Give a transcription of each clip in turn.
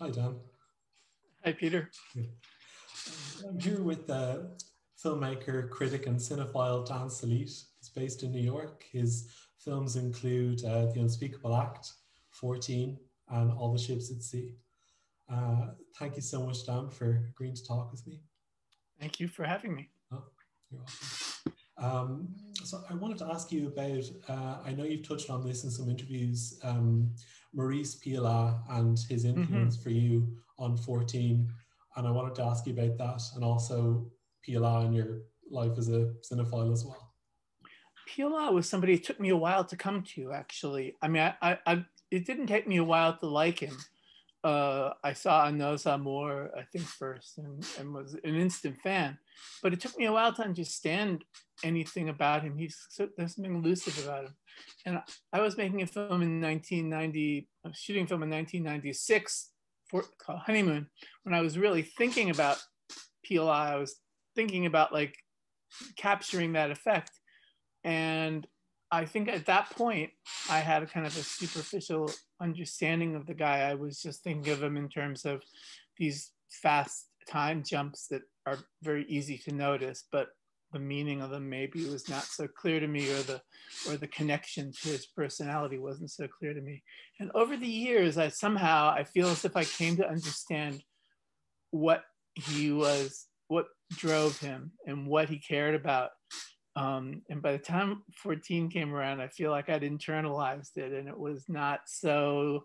Hi, Dan. Hi, Peter. I'm here with uh, filmmaker, critic, and cinephile Dan Sallitt. He's based in New York. His films include uh, The Unspeakable Act, 14, and All the Ships at Sea. Uh, thank you so much, Dan, for agreeing to talk with me. Thank you for having me. Oh, you're welcome. Um, so I wanted to ask you about, uh, I know you've touched on this in some interviews, um, Maurice Pialat and his mm-hmm. influence mm-hmm. for you on 14. And I wanted to ask you about that and also Pialat and your life as a cinephile as well. Pialat was somebody it took me a while to come to, actually. I mean, I, I, I it didn't take me a while to like him. Uh, I saw À Nos Amours, I think, first and, and was an instant fan. But it took me a while to understand anything about him. He's so, there's something elusive about him. And I was making a film in 1990, I was shooting a film in 1996 for, called Honeymoon. When I was really thinking about Pialat, I was thinking about like capturing that effect. And I think at that point, I had a kind of a superficial understanding of the guy. I was just thinking of him in terms of these fast time jumps that are very easy to notice, but the meaning of them maybe was not so clear to me or the or the connection to his personality wasn't so clear to me and over the years i somehow i feel as if i came to understand what he was what drove him and what he cared about um, and by the time 14 came around i feel like i'd internalized it and it was not so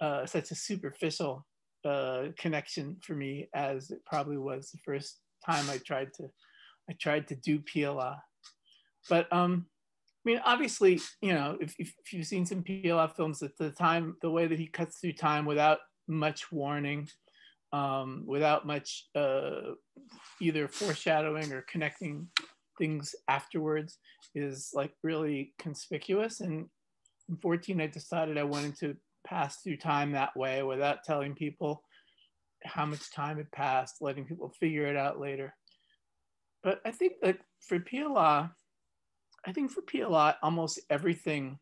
uh, such a superficial uh, connection for me as it probably was the first time i tried to I tried to do Pialat. But um, I mean, obviously, you know, if, if, you've seen some Pialat films at the time, the way that he cuts through time without much warning, um, without much uh, either foreshadowing or connecting things afterwards is like really conspicuous. And in 14, I decided I wanted to pass through time that way without telling people how much time had passed, letting people figure it out later. But I think that for Pialat, I think for Pialat, almost everything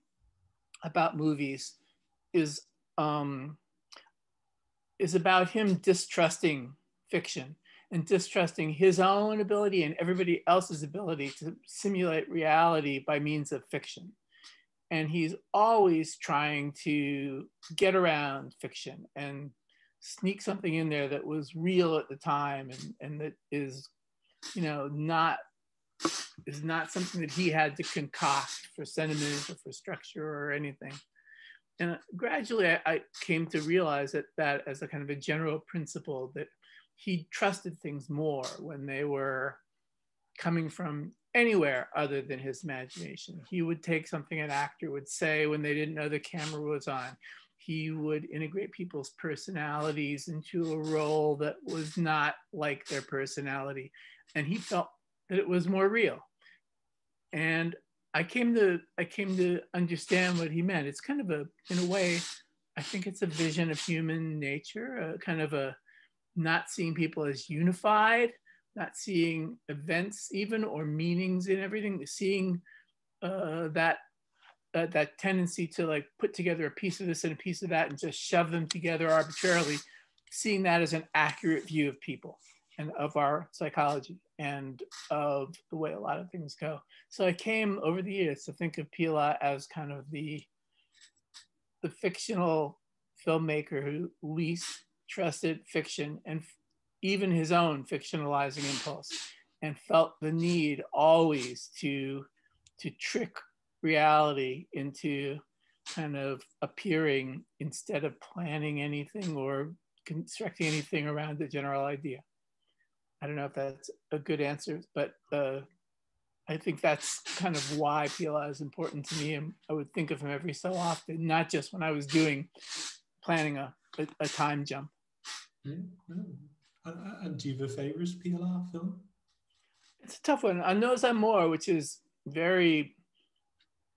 about movies is um, is about him distrusting fiction and distrusting his own ability and everybody else's ability to simulate reality by means of fiction. And he's always trying to get around fiction and sneak something in there that was real at the time and, and that is you know, not is not something that he had to concoct for sentiment or for structure or anything. And gradually I, I came to realize that that as a kind of a general principle that he trusted things more when they were coming from anywhere other than his imagination. He would take something an actor would say when they didn't know the camera was on. He would integrate people's personalities into a role that was not like their personality and he felt that it was more real. And I came to I came to understand what he meant. It's kind of a, in a way, I think it's a vision of human nature, a kind of a not seeing people as unified, not seeing events even or meanings in everything, seeing uh, that uh, that tendency to like put together a piece of this and a piece of that and just shove them together arbitrarily, seeing that as an accurate view of people and of our psychology and of the way a lot of things go. So I came over the years to think of Pialat as kind of the the fictional filmmaker who least trusted fiction and even his own fictionalizing impulse and felt the need always to to trick reality into kind of appearing instead of planning anything or constructing anything around the general idea. I don't know if that's a good answer, but uh, I think that's kind of why Pialat is important to me. And I would think of him every so often, not just when I was doing planning a, a, a time jump. Mm-hmm. And, and, do you have a favorite Pialat film? It's a tough one. À Nos Amours, which is very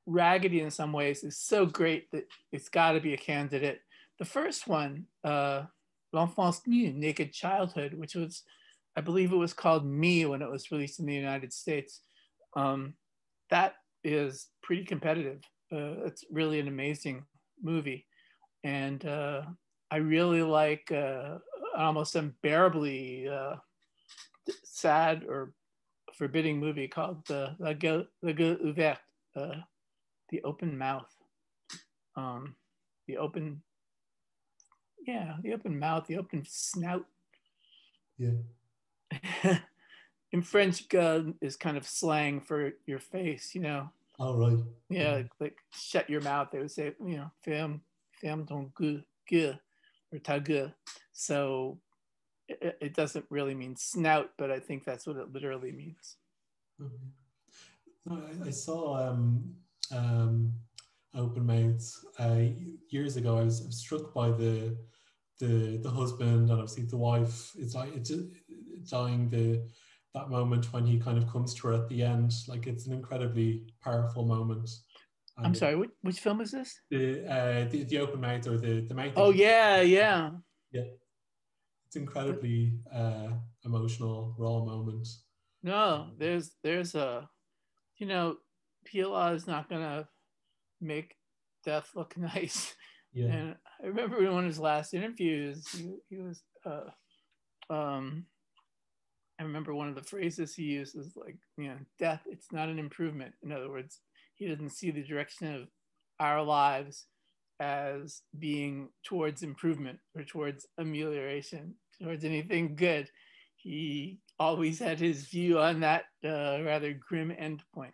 raggedy in some ways, is so great that it's got to be a candidate. The first one, uh, L'Enfance Nue, Naked Childhood, which was I believe it was called Me when it was released in the United States. Um, that is pretty competitive. Uh, it's really an amazing movie, and uh, I really like uh, almost unbearably uh, sad or forbidding movie called the La Gueule, La Gueule Ouverte, uh, the open mouth, um, the open, yeah, the open mouth, the open snout. Yeah. In French, gueule is kind of slang for your face, you know. Oh right. Yeah, like, like shut your mouth. They would say, you know, ferme, ferme ton gueule, gueule or ta. So it, it, doesn't really mean snout, but I think that's what it literally means. Mm-hmm. I, I, saw um, um, open mouths uh, years ago. I was, struck by the the the husband and obviously the wife. It's like it's dying the that moment when he kind of comes to her at the end. Like it's an incredibly powerful moment. I'm sorry, which, which film is this? The, uh, the the open mouth or the the mouth. Oh yeah, yeah. Yeah, it's incredibly uh, emotional, raw moment. No, there's there's a, you know, Pialat is not gonna make death look nice. Yeah. And I remember in one of his last interviews, he, he was, uh, um, I remember one of the phrases he used was like, you know, death, it's not an improvement. In other words, he doesn't see the direction of our lives as being towards improvement or towards amelioration, towards anything good. He always had his view on that uh, rather grim end point.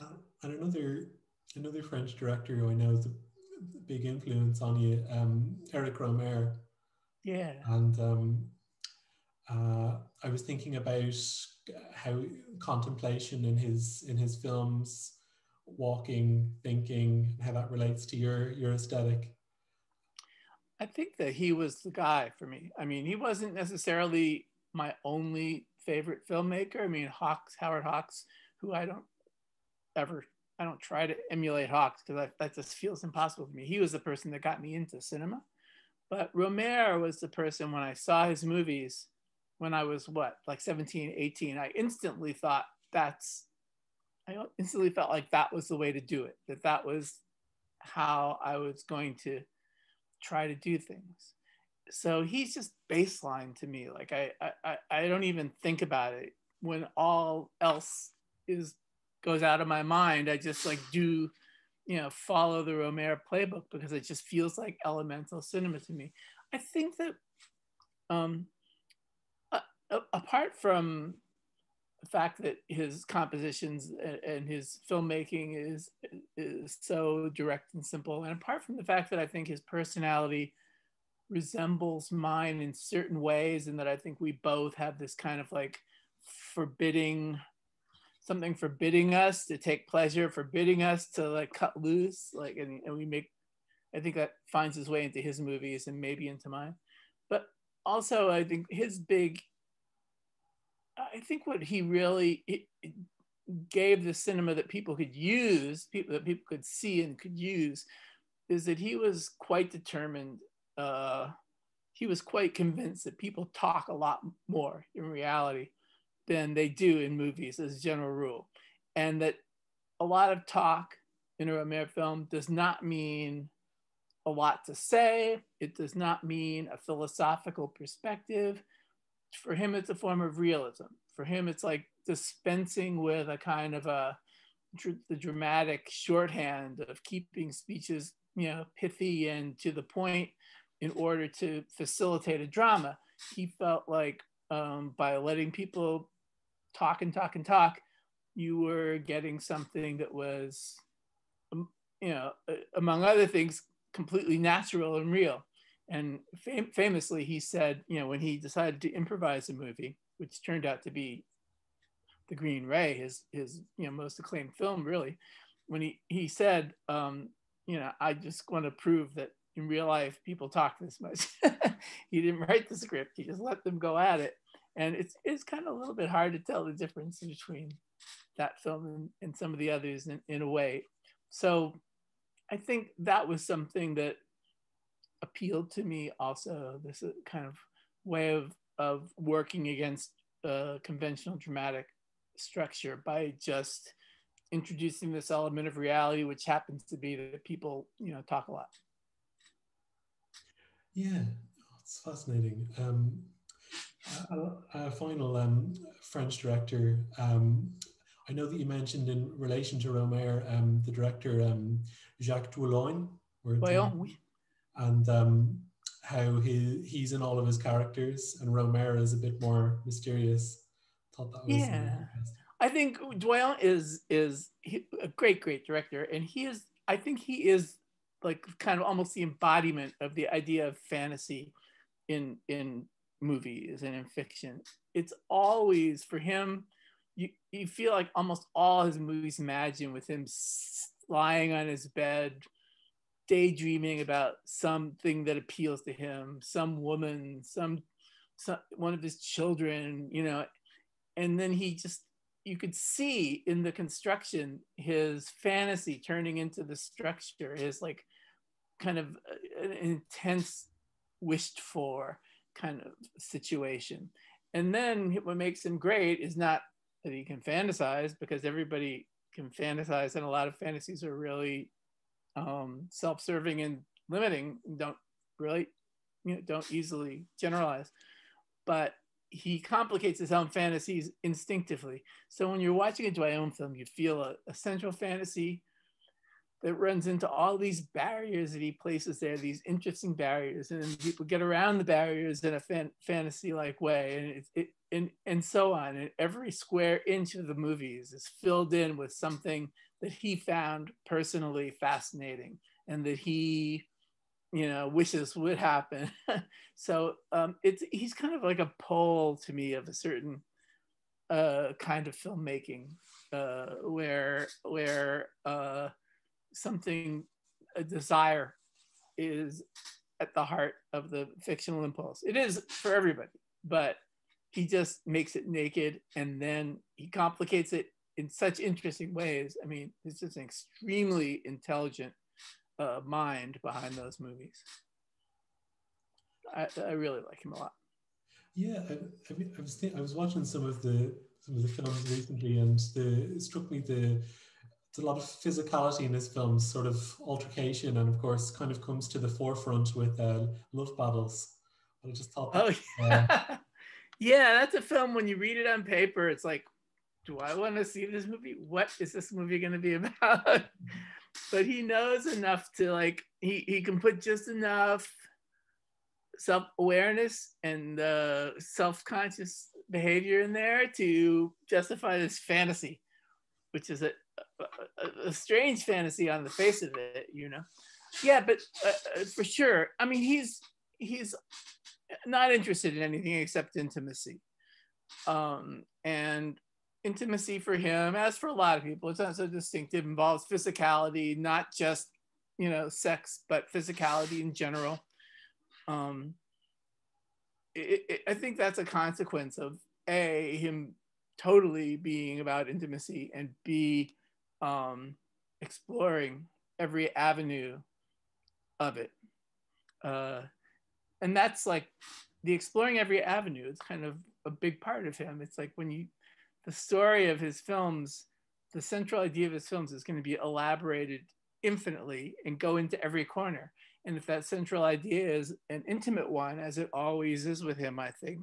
Uh, and another another French director who I know is a, big influence on you, um, Eric Rohmer. Yeah. And um, uh, I was thinking about how contemplation in his in his films, walking, thinking, how that relates to your your aesthetic. I think that he was the guy for me. I mean, he wasn't necessarily my only favorite filmmaker. I mean, Hawks, Howard Hawks, who I don't ever, I don't try to emulate Hawks because that just feels impossible for me. He was the person that got me into cinema. But Rohmer was the person when I saw his movies when I was what, like 17, 18, I instantly thought that's, I instantly felt like that was the way to do it, that that was how I was going to try to do things. So he's just baseline to me. Like I, I, I don't even think about it when all else is goes out of my mind. I just like do, you know, follow the Rohmer playbook because it just feels like elemental cinema to me. I think that um, apart from the fact that his compositions and his filmmaking is is so direct and simple and apart from the fact that i think his personality resembles mine in certain ways and that i think we both have this kind of like forbidding something forbidding us to take pleasure forbidding us to like cut loose like and, and we make i think that finds its way into his movies and maybe into mine. But also i think his big I think what he really gave the cinema that people could use, people that people could see and could use, is that he was quite determined. Uh, he was quite convinced that people talk a lot more in reality than they do in movies as a general rule, and that a lot of talk in a Rohmer film does not mean a lot to say. It does not mean a philosophical perspective for him, it's a form of realism. For him, it's like dispensing with a kind of a the dramatic shorthand of keeping speeches, you know, pithy and to the point in order to facilitate a drama. He felt like um, by letting people talk and talk and talk, you were getting something that was, um, you know, among other things, completely natural and real. And fam- famously, he said, you know, when he decided to improvise a movie, which turned out to be The Green Ray, his his you know most acclaimed film, really, when he he said, um, you know, I just want to prove that in real life people talk this much. he didn't write the script; he just let them go at it, and it's it's kind of a little bit hard to tell the difference between that film and, and some of the others in, in a way. So I think that was something that appealed to me also this uh, kind of way of of working against a conventional dramatic structure by just introducing this element of reality which happens to be that people you know talk a lot Yeah, it's fascinating. Um, a, a, final um, French director. Um, I know that you mentioned in relation to Rohmer, um, the director um, Jacques Doillon, Doillon, oui. And um, how he he's in all of his characters, and Rohmer is a bit more mysterious. Thought that was yeah. I think Doillon is is a great great director, and he is. I think he is like kind of almost the embodiment of the idea of fantasy in in movies and in fiction. It's always for him. You you feel like almost all his movies imagine with him lying on his bed, daydreaming about something that appeals to him, some woman, some, some one of his children, you know, and then he just you could see in the construction his fantasy turning into the structure, his like kind of uh, an intense wished for kind of situation. And then what makes him great is not that he can fantasize because everybody can fantasize and a lot of fantasies are really um, self-serving and limiting don't really you know don't easily generalize. But he complicates his own fantasies instinctively. So when you're watching a Doillon film you feel a, a central fantasy that runs into all these barriers that he places there, these interesting barriers, and then people get around the barriers in a fan- fantasy-like way, and it, it, and and so on. And every square inch of the movies is filled in with something that he found personally fascinating, and that he, you know, wishes would happen. so um, it's he's kind of like a pole to me of a certain uh, kind of filmmaking, uh, where where uh, something, a desire is at the heart of the fictional impulse. It is for everybody, but he just makes it naked and then he complicates it in such interesting ways. I mean, it's just an extremely intelligent uh, mind behind those movies. I, I really like him a lot. Yeah, I, I, I was I was watching some of the some of the films recently, and the, it struck me the there's a lot of physicality in this film, sort of altercation, and of course, kind of comes to the forefront with uh, love battles. I just thought. That, oh yeah, uh, yeah, that's a film. When you read it on paper, it's like, do I want to see this movie? What is this movie going to be about? but he knows enough to like he he can put just enough self awareness and uh, self conscious behavior in there to justify this fantasy, which is a a, a, strange fantasy on the face of it, you know. Yeah, but uh, uh, for sure. I mean, he's he's not interested in anything except intimacy, um, and intimacy for him, as for a lot of people, it's not so distinctive. Involves physicality, not just you know sex, but physicality in general. Um, it, it, I think that's a consequence of a him totally being about intimacy and b um, exploring every avenue of it. Uh, and that's like the exploring every avenue is kind of a big part of him. It's like when you, the story of his films, the central idea of his films is going to be elaborated infinitely and go into every corner. And if that central idea is an intimate one, as it always is with him, I think,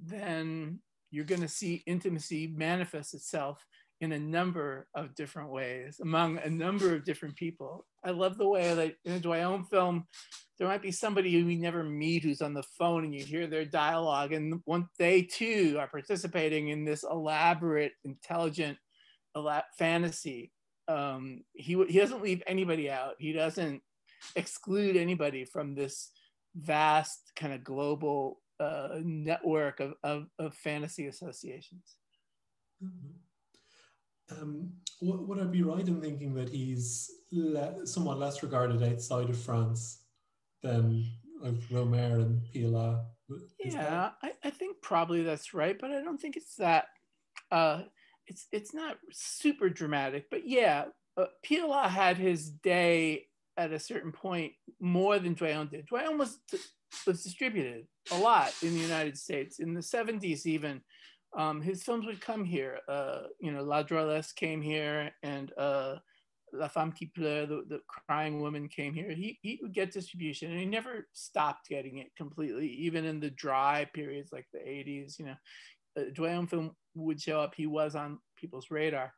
then you're going to see intimacy manifest itself in a number of different ways among a number of different people. I love the way that in a Doillon film, there might be somebody who we never meet who's on the phone and you hear their dialogue, and one they too are participating in this elaborate, intelligent fantasy. Um, he he doesn't leave anybody out. He doesn't exclude anybody from this vast kind of global uh, network of, of, of fantasy associations. Mm-hmm. Um, would I be right in thinking that he's le- somewhat less regarded outside of France than like Rohmer and Pialat? yeah, I, I, think probably that's right, but I don't think it's that. Uh, it's it's not super dramatic, but yeah, uh, Pialat had his day at a certain point more than Doillon did. Doillon was was distributed a lot in the United States in the 70s even um, his films would come here. Uh, you know, La Drôlesse came here, and uh, La Femme qui pleure, the, the crying woman came here, he, he would get distribution and he never stopped getting it completely, even in the dry periods like the 80s. You know, uh, Doillon film would show up, he was on people's radar.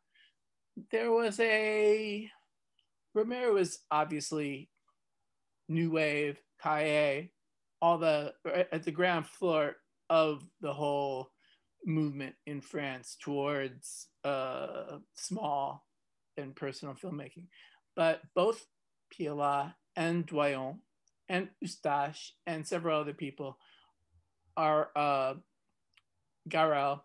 There was a, Rohmer was obviously new wave, Cahiers, all the, at the ground floor of the whole movement in France towards uh, small and personal filmmaking. But both Pialat and Doillon and Eustache and several other people are uh, Garrel.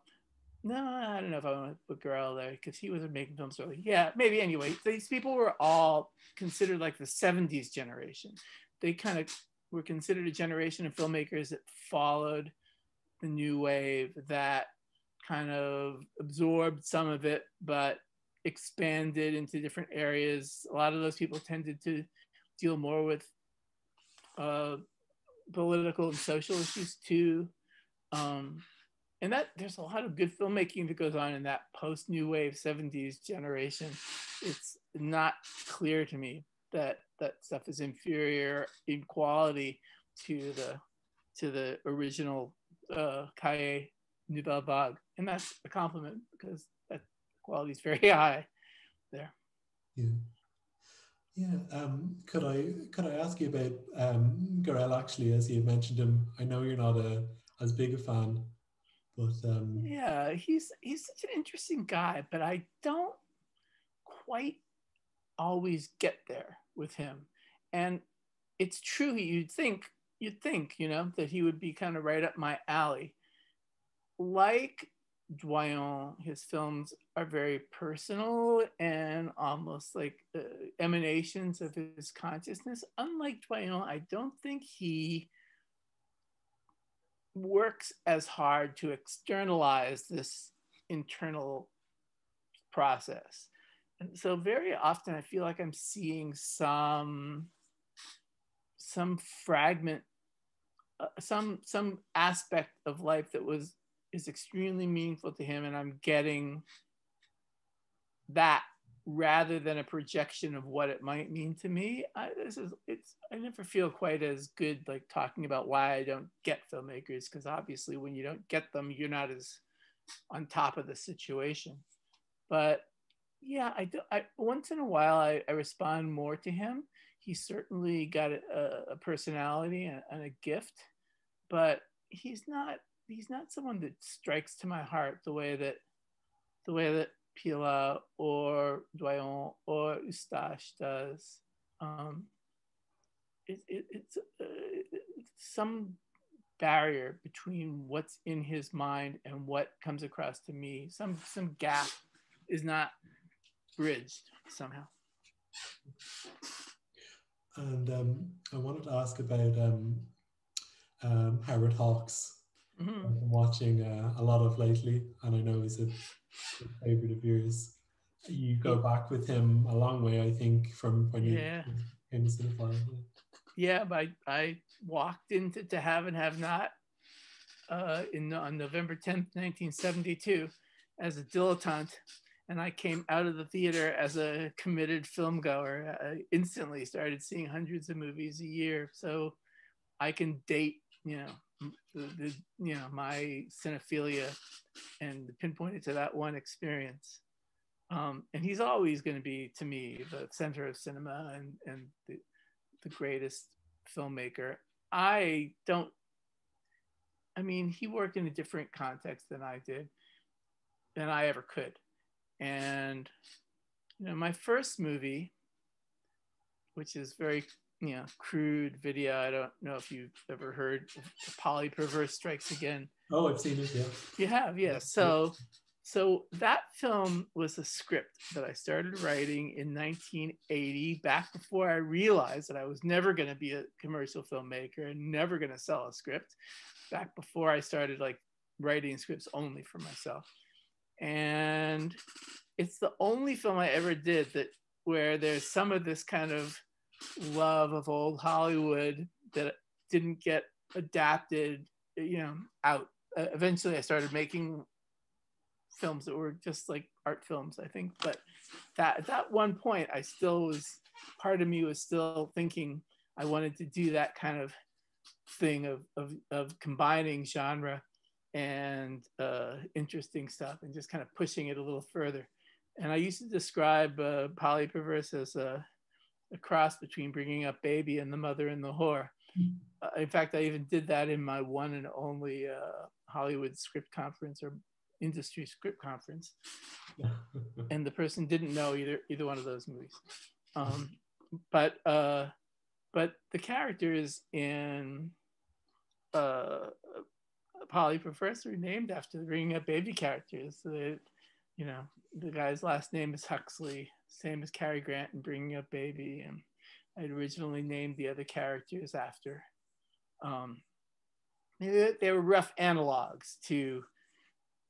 No, I don't know if I want to put Garrel there because he was making films early. Yeah, maybe anyway. These people were all considered like the 70s generation. They kind of were considered a generation of filmmakers that followed the new wave that kind of absorbed some of it, but expanded into different areas. A lot of those people tended to deal more with uh, political and social issues too. Um, and that there's a lot of good filmmaking that goes on in that post new wave 70s generation. It's not clear to me that that stuff is inferior in quality to the to the original uh, Cahiers Nouvelle Vague. And that's a compliment because that quality is very high there. Yeah. Yeah. Um, could I could I ask you about um, Garrel actually, as you mentioned him? I know you're not a as big a fan, but um... yeah, he's he's such an interesting guy, but I don't quite always get there with him. And it's true. You'd think you'd think you know that he would be kind of right up my alley. Like Doillon, his films are very personal and almost like uh, emanations of his consciousness. Unlike Doillon, I don't think he works as hard to externalize this internal process. And so very often I feel like I'm seeing some some fragment uh, some some aspect of life that was is extremely meaningful to him and i'm getting that rather than a projection of what it might mean to me. I, this is it's i never feel quite as good like talking about why i don't get filmmakers because obviously when you don't get them you're not as on top of the situation. But yeah i do i once in a while i, I respond more to him. He certainly got a, a personality and, and a gift but he's not he's not someone that strikes to my heart the way that the way that Pialat or Doillon or Eustache does. Um, it, it, it's, uh, some barrier between what's in his mind and what comes across to me. Some some gap is not bridged somehow. And um, I wanted to ask about um, um, Howard Hawks mm-hmm. I've been watching uh, a lot of lately, and I know he's a, favorite of yours. You go back with him a long way, I think, from when yeah. you came to Cinephile. Yeah, but I, I walked into To Have and Have Not uh, in on November 10th, 1972, as a dilettante, and I came out of the theater as a committed film goer. I instantly started seeing hundreds of movies a year, so I can date, you know, the, the, you know my cinephilia and pinpointed to that one experience. Um, and he's always going to be to me the center of cinema and and the, the greatest filmmaker. I don't i mean he worked in a different context than i did than i ever could. And you know my first movie which is very you know, crude video. I don't know if you've ever heard Polly Perverse Strikes Again. Oh, I've seen it, yeah. You have, yeah. So so that film was a script that I started writing in 1980, back before I realized that I was never going to be a commercial filmmaker and never going to sell a script. Back before I started like writing scripts only for myself. And it's the only film I ever did that where there's some of this kind of love of old Hollywood that didn't get adapted, you know, out. Uh, eventually, I started making films that were just like art films, I think. But that at that one point, I still was part of me was still thinking I wanted to do that kind of thing of of, of combining genre and uh, interesting stuff and just kind of pushing it a little further. And I used to describe uh, Polly Perverse as a, a cross between bringing up baby and the mother and the whore. Mm-hmm. Uh, in fact, I even did that in my one and only uh, Hollywood script conference or industry script conference. and the person didn't know either either one of those movies. Um, but uh, but the characters in uh, Polly Professor named after bringing up baby characters. You know, the guy's last name is Huxley, same as Cary Grant and Bringing Up Baby, and I'd originally named the other characters after. Um, they, were rough analogs to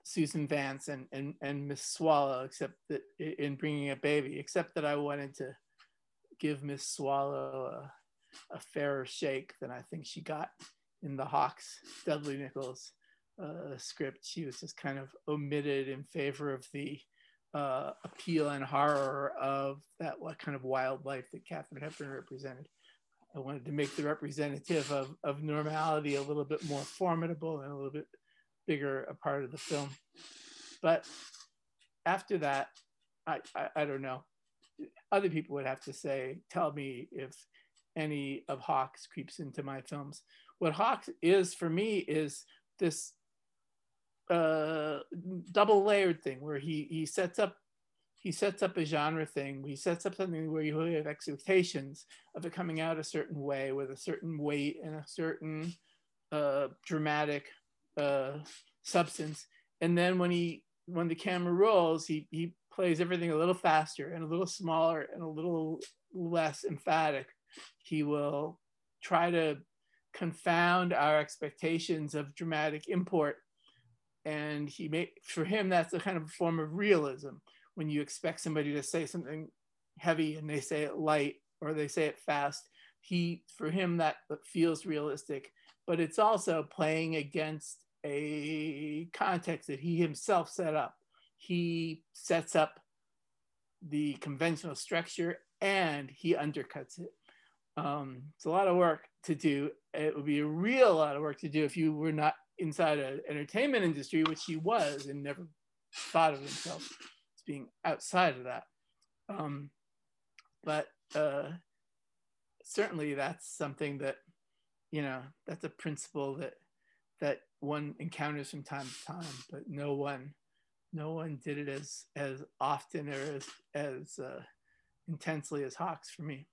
Susan Vance and, and, and Miss Swallow, except that in Bringing Up Baby, except that I wanted to give Miss Swallow a, a fairer shake than I think she got in the Hawks Dudley Nichols uh, script. She was just kind of omitted in favor of the uh, appeal and horror of that what kind of wildlife that Katharine Hepburn represented. I wanted to make the representative of, of normality a little bit more formidable and a little bit bigger a part of the film. But after that, I, I, I don't know. Other people would have to say, tell me if any of Hawks creeps into my films what Hawks is for me is this uh, double layered thing where he he sets up he sets up a genre thing. He sets up something where you have expectations of it coming out a certain way with a certain weight and a certain uh, dramatic uh, substance. And then when he when the camera rolls, he he plays everything a little faster and a little smaller and a little less emphatic. He will try to confound our expectations of dramatic import. And he made, for him, that's a kind of form of realism when you expect somebody to say something heavy and they say it light or they say it fast. He, for him, that feels realistic, but it's also playing against a context that he himself set up. He sets up the conventional structure and he undercuts it. Um, it's a lot of work to do. It would be a real lot of work to do if you were not inside an entertainment industry, which he was and never thought of himself as being outside of that. Um, but uh, certainly that's something that, you know, that's a principle that that one encounters from time to time, but no one, no one did it as as often or as as uh, intensely as Hawks for me.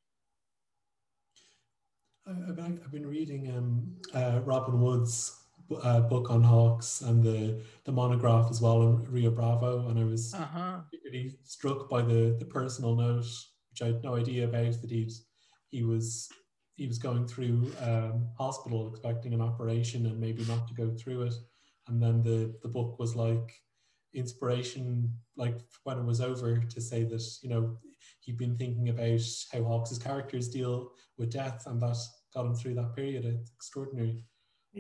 I've been, reading um, uh, Robin Wood's uh, book on hawks and the, the monograph as well on Rio Bravo, and I was uh-huh. really struck by the, the personal note, which I had no idea about that he'd he was he was going through um, hospital expecting an operation and maybe not to go through it, and then the the book was like inspiration like when it was over to say that you know he'd been thinking about how Hawks' characters deal with death and that got him through that period. It's extraordinary.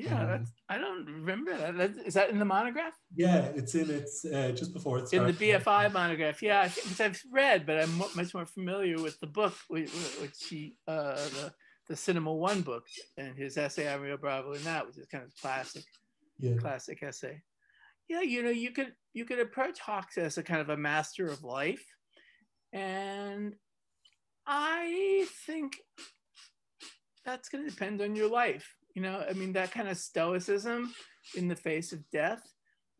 Yeah, um, that's, I don't remember that. Is that in the monograph? Yeah, it's in it's uh, just before it's in the BFI monograph. Yeah, think I've read, but I'm much more familiar with the book, which, which he uh, the the Cinema One book and his essay on Rio Bravo in that, which is kind of classic, yeah. classic essay. Yeah, you know, you could you could approach Hawks as a kind of a master of life, and I think that's going to depend on your life. You know, I mean, that kind of stoicism in the face of death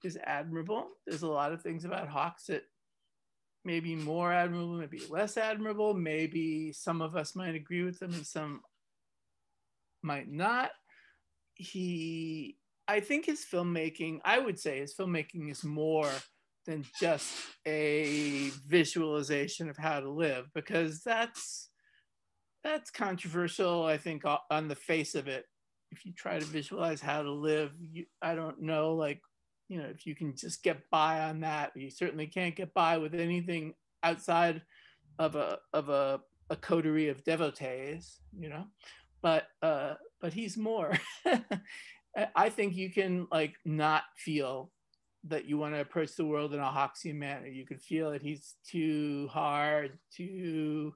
is admirable. There's a lot of things about Hawks that may be more admirable, maybe less admirable. Maybe some of us might agree with them and some might not. He, I think his filmmaking, I would say his filmmaking is more than just a visualization of how to live because that's that's controversial, I think, on the face of it. If you try to visualize how to live, you, I don't know, like, you know, if you can just get by on that, you certainly can't get by with anything outside of a of a, a coterie of devotees, you know. But uh, but he's more. I think you can like not feel that you want to approach the world in a Hawksian manner. You can feel that he's too hard, too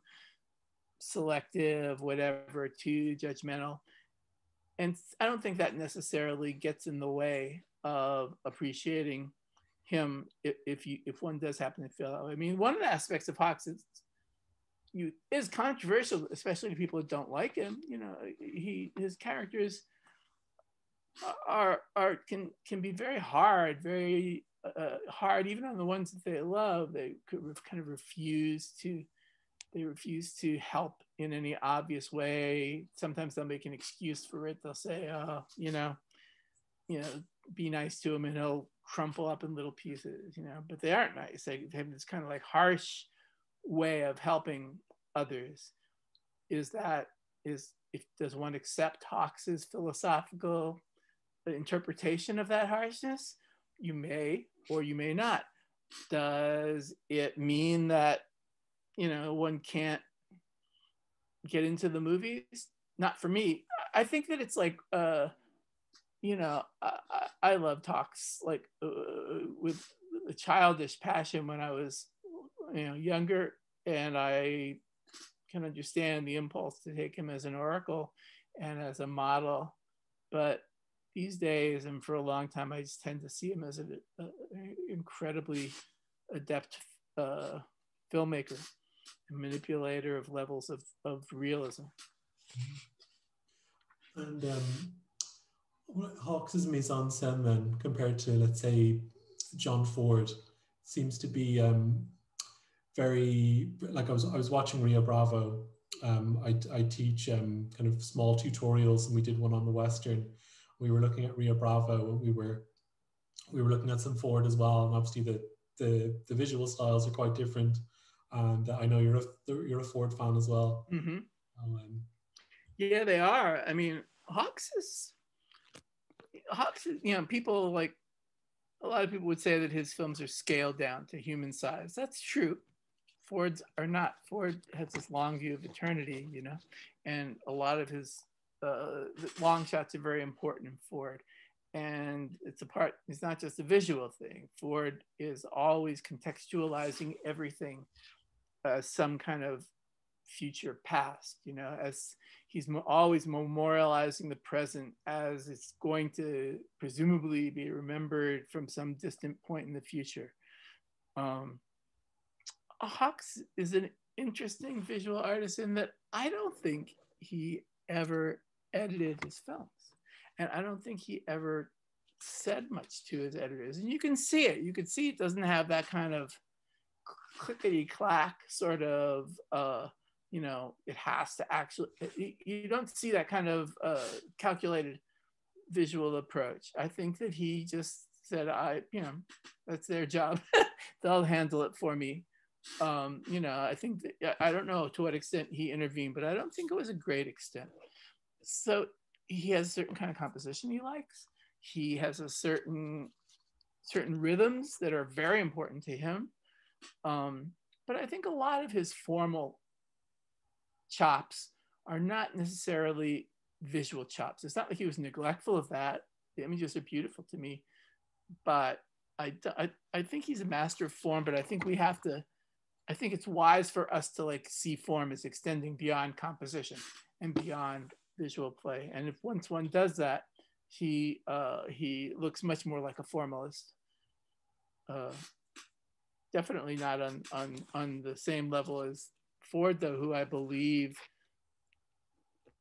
selective, whatever, too judgmental. And I don't think that necessarily gets in the way of appreciating him if, if you if one does happen to feel. I mean, one of the aspects of Hawks is you is controversial, especially to people that don't like him. You know, he his characters are are can can be very hard, very uh, hard, even on the ones that they love. They could kind of refuse to they refuse to help in any obvious way. Sometimes they'll make an excuse for it. They'll say, "Oh, you know, you know, be nice to him," and he'll crumple up in little pieces. You know, but they aren't nice. They have this kind of like harsh way of helping others. Is that is if does one accept Hawks's philosophical interpretation of that harshness? You may or you may not. Does it mean that you know one can't get into the movies? Not for me. I think that it's like uh, you know I, I love Hawks like uh, with a childish passion when I was you know younger, and I can understand the impulse to take him as an oracle and as a model, but these days and for a long time, I just tend to see him as an incredibly adept uh, filmmaker, manipulator of levels of, of realism. And um, Hawks's mise en scène, then, compared to, let's say, John Ford, seems to be um, very like I was I was watching Rio Bravo. Um, I, I teach um, kind of small tutorials, and we did one on the Western we were looking at Rio Bravo. We were we were looking at some Ford as well, and obviously the the, the visual styles are quite different. And I know you're a you're a Ford fan as well. Mm-hmm. Um, yeah, they are. I mean, Hawks is Hawks. Is, you know, people like a lot of people would say that his films are scaled down to human size. That's true. Ford's are not. Ford has this long view of eternity, you know, and a lot of his uh, long shots are very important in Ford. And it's a part, it's not just a visual thing. Ford is always contextualizing everything as some kind of future past, you know, as he's always memorializing the present as it's going to presumably be remembered from some distant point in the future. Um, Hawks is an interesting visual artist in that I don't think he ever edited his films. And I don't think he ever said much to his editors. And you can see it. You can see it doesn't have that kind of clickety clack sort of, uh, you know, it has to actually, you don't see that kind of uh, calculated visual approach. I think that he just said, I, you know, that's their job. They'll handle it for me. Um, you know, I think that, I don't know to what extent he intervened, but I don't think it was a great extent so he has a certain kind of composition he likes. He has a certain certain rhythms that are very important to him. Um, but I think a lot of his formal chops are not necessarily visual chops. It's not like he was neglectful of that. The images are beautiful to me, but I, I, I think he's a master of form. But I think we have to. I think it's wise for us to like see form as extending beyond composition and beyond visual play. And if once one does that, he uh, he looks much more like a formalist. Uh, definitely not on, on on the same level as Ford, though, who I believe,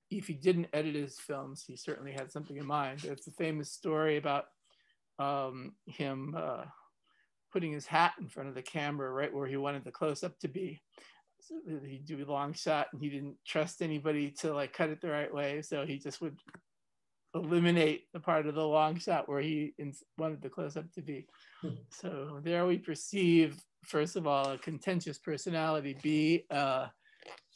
if he didn't edit his films, he certainly had something in mind. It's a famous story about um, him uh, putting his hat in front of the camera right where he wanted the close up to be he'd do a long shot and he didn't trust anybody to like cut it the right way so he just would eliminate the part of the long shot where he wanted the close up to be. So there we perceive first of all a contentious personality b uh,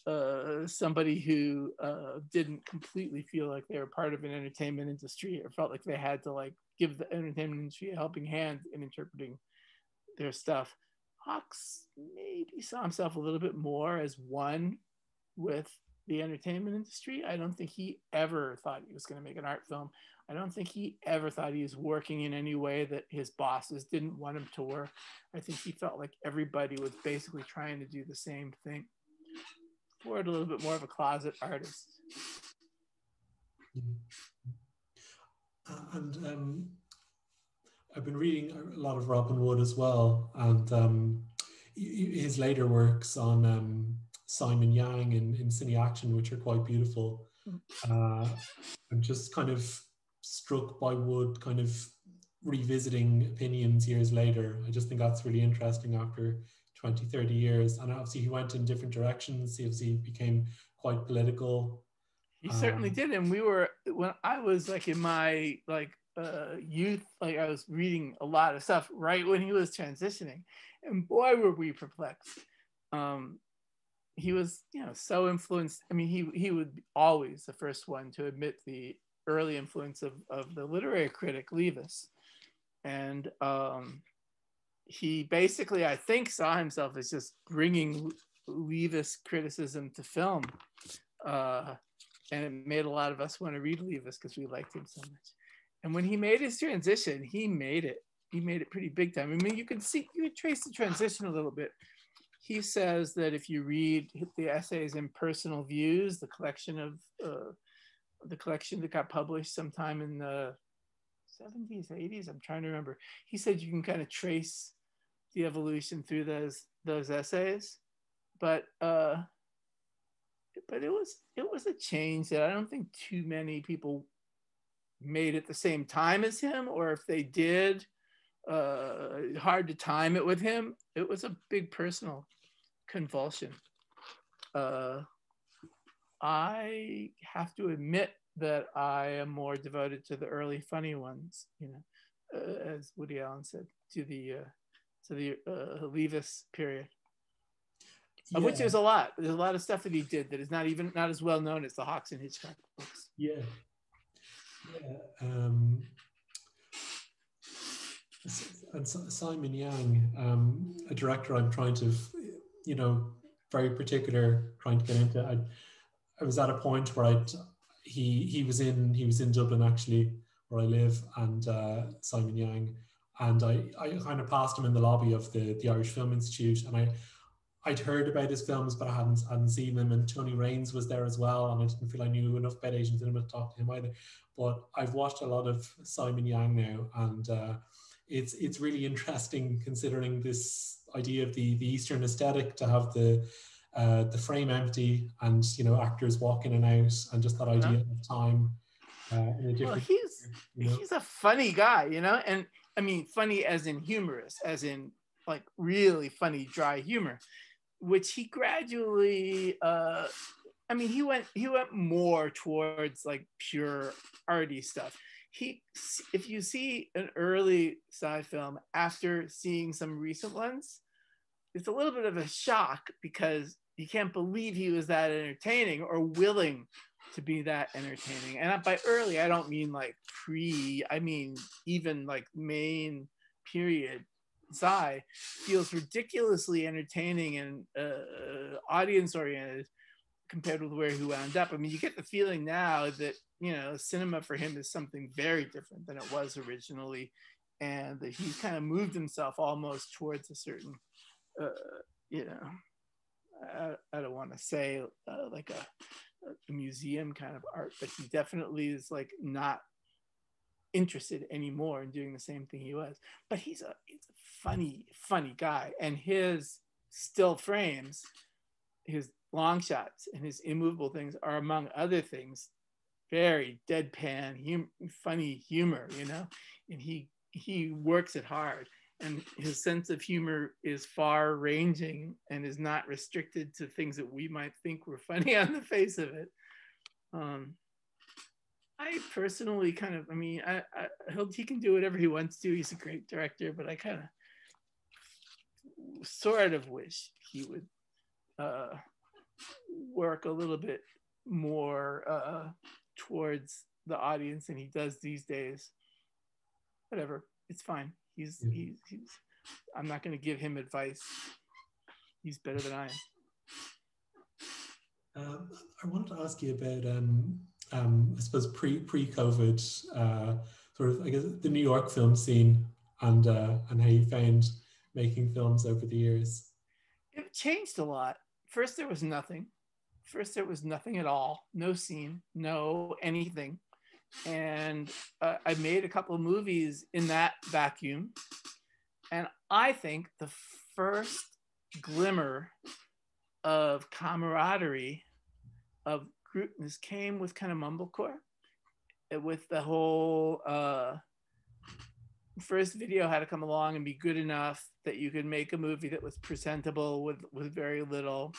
uh, somebody who uh, didn't completely feel like they were part of an entertainment industry or felt like they had to like give the entertainment industry a helping hand in interpreting their stuff. Hawks maybe saw himself a little bit more as one with the entertainment industry. I don't think he ever thought he was going to make an art film. I don't think he ever thought he was working in any way that his bosses didn't want him to work. I think he felt like everybody was basically trying to do the same thing. Ford a little bit more of a closet artist. Uh, and um, I've been reading a lot of Robin Wood as well, and um, his later works on um, Tsai Ming-liang in, in CineAction, which are quite beautiful. Mm. Uh, I'm just kind of struck by Wood kind of revisiting opinions years later. I just think that's really interesting after 20, 30 years. And obviously, he went in different directions. He obviously became quite political. He certainly um, did. And we were, when I was like in my like uh, youth, like I was reading a lot of stuff right when he was transitioning. And boy, were we perplexed. Um, he was, you know, so influenced. I mean, he he would always the first one to admit the early influence of, of the literary critic Leavis. And um, he basically, I think, saw himself as just bringing Leavis criticism to film. Uh, and it made a lot of us want to read Leavis because we liked him so much. And when he made his transition, he made it. He made it pretty big time. I mean, you can see, you can trace the transition a little bit. He says that if you read the essays in Personal Views, the collection of uh, the collection that got published sometime in the 70s, 80s. I'm trying to remember. He said you can kind of trace the evolution through those those essays, but uh, but it was it was a change that I don't think too many people made at the same time as him, or if they did, uh, hard to time it with him. It was a big personal convulsion. Uh, I have to admit that I am more devoted to the early funny ones, you know, uh, as Woody Allen said, to the uh, to the uh, Leavis period, yeah. which there's a lot. There's a lot of stuff that he did that is not even not as well known as the Hawks and Hitchcock books. Yeah, yeah. Um, and Tsai Ming-liang, um, a director I'm trying to, you know, very particular, trying to get into. I, I was at a point where I he he was in he was in Dublin actually where I live and uh, Tsai Ming-liang and I, I kind of passed him in the lobby of the, the Irish Film Institute and I I'd heard about his films but I hadn't hadn't seen them and Tony Rayns was there as well and I didn't feel I knew enough about Asian cinema to talk to him either but I've watched a lot of Tsai Ming-liang now and uh, it's it's really interesting considering this idea of the the Eastern aesthetic to have the uh, the frame empty and you know actors walking in and out and just that idea uh-huh. of time uh, well, he's you know? he's a funny guy you know and i mean funny as in humorous as in like really funny dry humor which he gradually uh i mean he went he went more towards like pure arty stuff he if you see an early Tsai film after seeing some recent ones it's a little bit of a shock because you can't believe he was that entertaining or willing to be that entertaining. And by early, I don't mean like pre, I mean even like main period. Tsai feels ridiculously entertaining and uh, audience oriented compared with where he wound up. I mean, you get the feeling now that you know cinema for him is something very different than it was originally, and that he's kind of moved himself almost towards a certain, uh, you know, I, I don't want to say uh, like a, a, museum kind of art, but he definitely is like not interested anymore in doing the same thing he was. But he's a he's a funny funny guy, and his still frames, his long shots, and his immovable things are among other things very deadpan, hum- funny humor, you know, and he he works it hard and his sense of humor is far ranging and is not restricted to things that we might think were funny on the face of it. Um, I personally kind of, I mean, I, I he can do whatever he wants to. He's a great director, but I kind of sort of wish he would uh, work a little bit more uh, towards the audience than he does these days. Whatever, it's fine. He's yeah. he's, he's I'm not going to give him advice. He's better than I am. Um, I wanted to ask you about um, um, I suppose pre pre COVID uh, sort of I guess the New York film scene and uh, and how you found making films over the years? It changed a lot. First, there was nothing. First, there was nothing at all. No scene, no anything. And uh, I made a couple of movies in that vacuum. And I think the first glimmer of camaraderie of groupness came with kind of mumblecore with the whole uh, first video had to come along and be good enough that you could make a movie that was presentable with with very little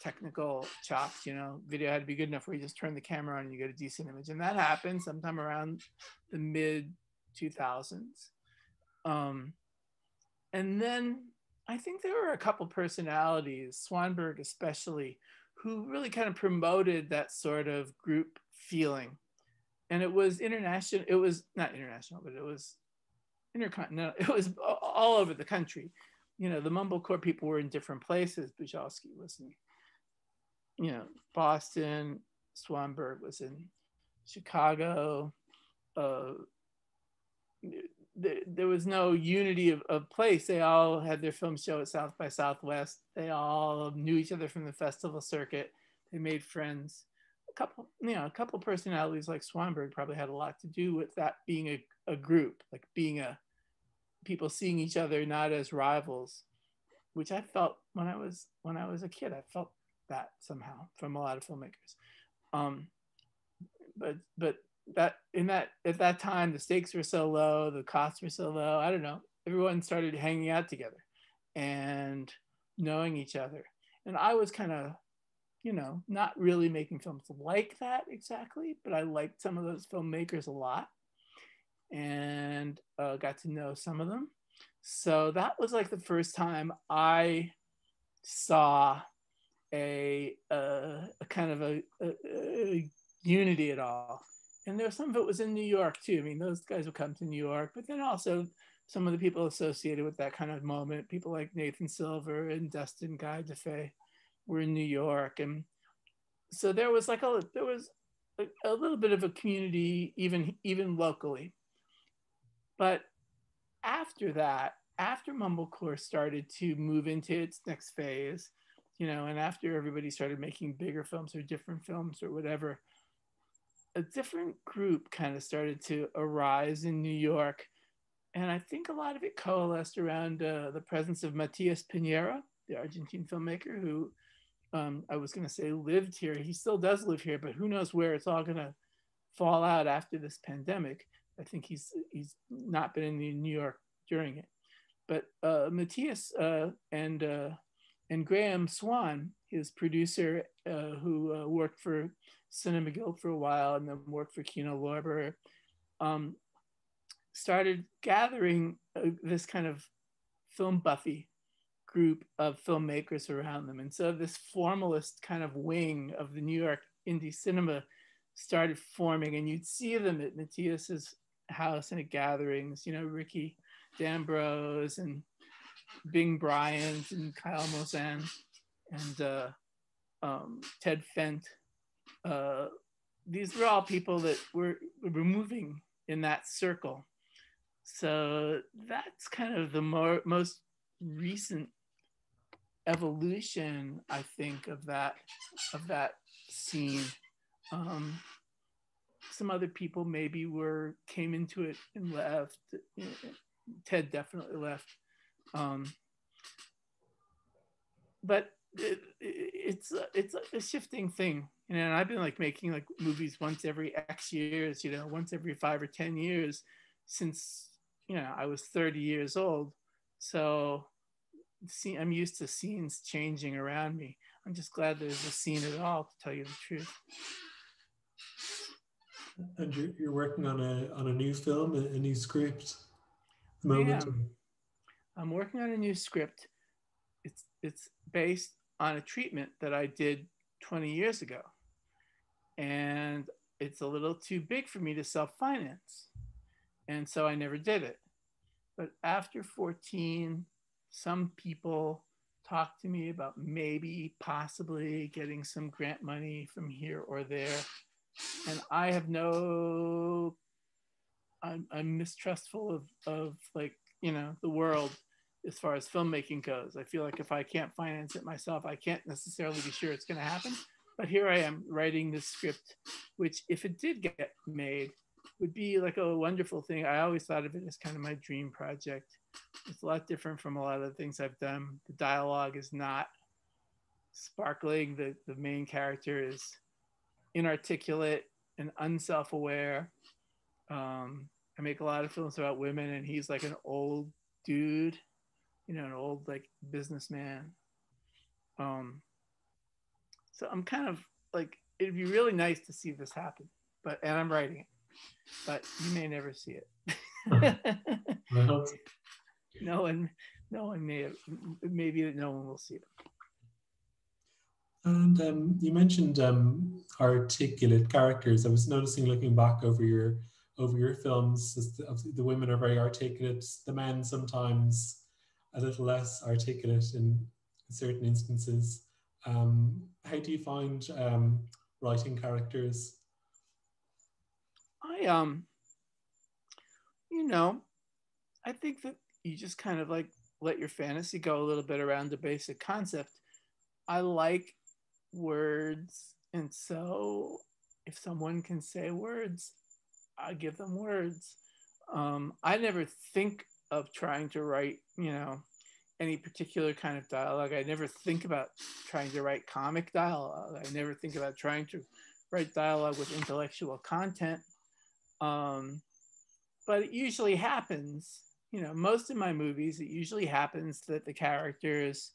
technical chops you know? Video had to be good enough where you just turn the camera on and you get a decent image. And that happened sometime around the mid 2000s um, and then i think there were a couple personalities swanberg especially who really kind of promoted that sort of group feeling. And it was international it was not international but it was intercontinental. It was all over the country. You know, the mumblecore people were in different places. Bujalski was in, you know, Boston. Swanberg was in Chicago. Uh, there was no unity of, of place. They all had their film show at South by Southwest. They all knew each other from the festival circuit. They made friends. A couple, you know, a couple personalities like Swanberg probably had a lot to do with that being a, a group, like being a people seeing each other not as rivals, which I felt when I was when I was a kid. I felt that somehow from a lot of filmmakers. Um, but but that in that at that time the stakes were so low, the costs were so low. I don't know. Everyone started hanging out together and knowing each other, and I was kind of you know, not really making films like that exactly, but I liked some of those filmmakers a lot and uh, got to know some of them. So that was like the first time I saw a, a, a kind of a, a, unity at all. And there was some of it was in New York too. I mean, those guys would come to New York, but then also some of the people associated with that kind of moment, people like Nathan Silver and Dustin Guy Defa were in New York. And so there was like a, there was a, a little bit of a community, even, even locally. But after that, after Mumblecore started to move into its next phase, you know, and after everybody started making bigger films or different films or whatever, a different group kind of started to arise in New York. And I think a lot of it coalesced around uh, the presence of Matías Piñeiro, the Argentine filmmaker who um, I was going to say lived here. He still does live here, but who knows where it's all going to fall out after this pandemic. I think he's he's not been in the New York during it. But uh, Matias uh, and uh, and Graham Swon, his producer, uh, who uh, worked for Cinema Guild for a while and then worked for Kino Lorber, um, started gathering uh, this kind of film buffy group of filmmakers around them. And so this formalist kind of wing of the New York indie cinema started forming, and you'd see them at Matias's house and at gatherings, you know, Ricky D'Ambrose and Bing Bryant and Kyle Mosan and uh, um, Ted Fendt. Uh, these were all people that were, were moving in that circle. So that's kind of the more, most recent evolution, I think, of that of that scene. Um, some other people maybe were came into it and left. Ted definitely left. Um, but it, it's it's a shifting thing, you know. And I've been like making like movies once every X years, you know, once every five or ten years since you know I was 30 years old. So see, I'm used to scenes changing around me. I'm just glad there's a scene at all, to tell you the truth. And you're, you're working on a on a new film, a, new script. moment. I'm working on a new script. It's it's based on a treatment that I did 20 years ago, and it's a little too big for me to self finance, and so I never did it. But after 14, some people talked to me about maybe possibly getting some grant money from here or there and I have no. I'm, I'm mistrustful of of like you know the world as far as filmmaking goes. I feel like if I can't finance it myself, I can't necessarily be sure it's going to happen. But here I am writing this script, which if it did get made, would be like a wonderful thing. I always thought of it as kind of my dream project. It's a lot different from a lot of the things I've done. The dialogue is not sparkling. The, the main character is inarticulate and unself-aware. Um, I make a lot of films about women, and he's like an old dude, you know, an old like businessman. Um, so I'm kind of like it'd be really nice to see this happen, but and I'm writing it, but you may never see it. no one, no one may have, maybe no one will see it. And um, you mentioned um, articulate characters. I was noticing looking back over your over your films, the, women are very articulate. The men sometimes a little less articulate in certain instances. Um, how do you find um, writing characters? I um, you know, I think that you just kind of like let your fantasy go a little bit around the basic concept. I like words. And so if someone can say words, I give them words. Um, I never think of trying to write, you know, any particular kind of dialogue. I never think about trying to write comic dialogue. I never think about trying to write dialogue with intellectual content. Um, but it usually happens, you know, most of my movies, it usually happens that the characters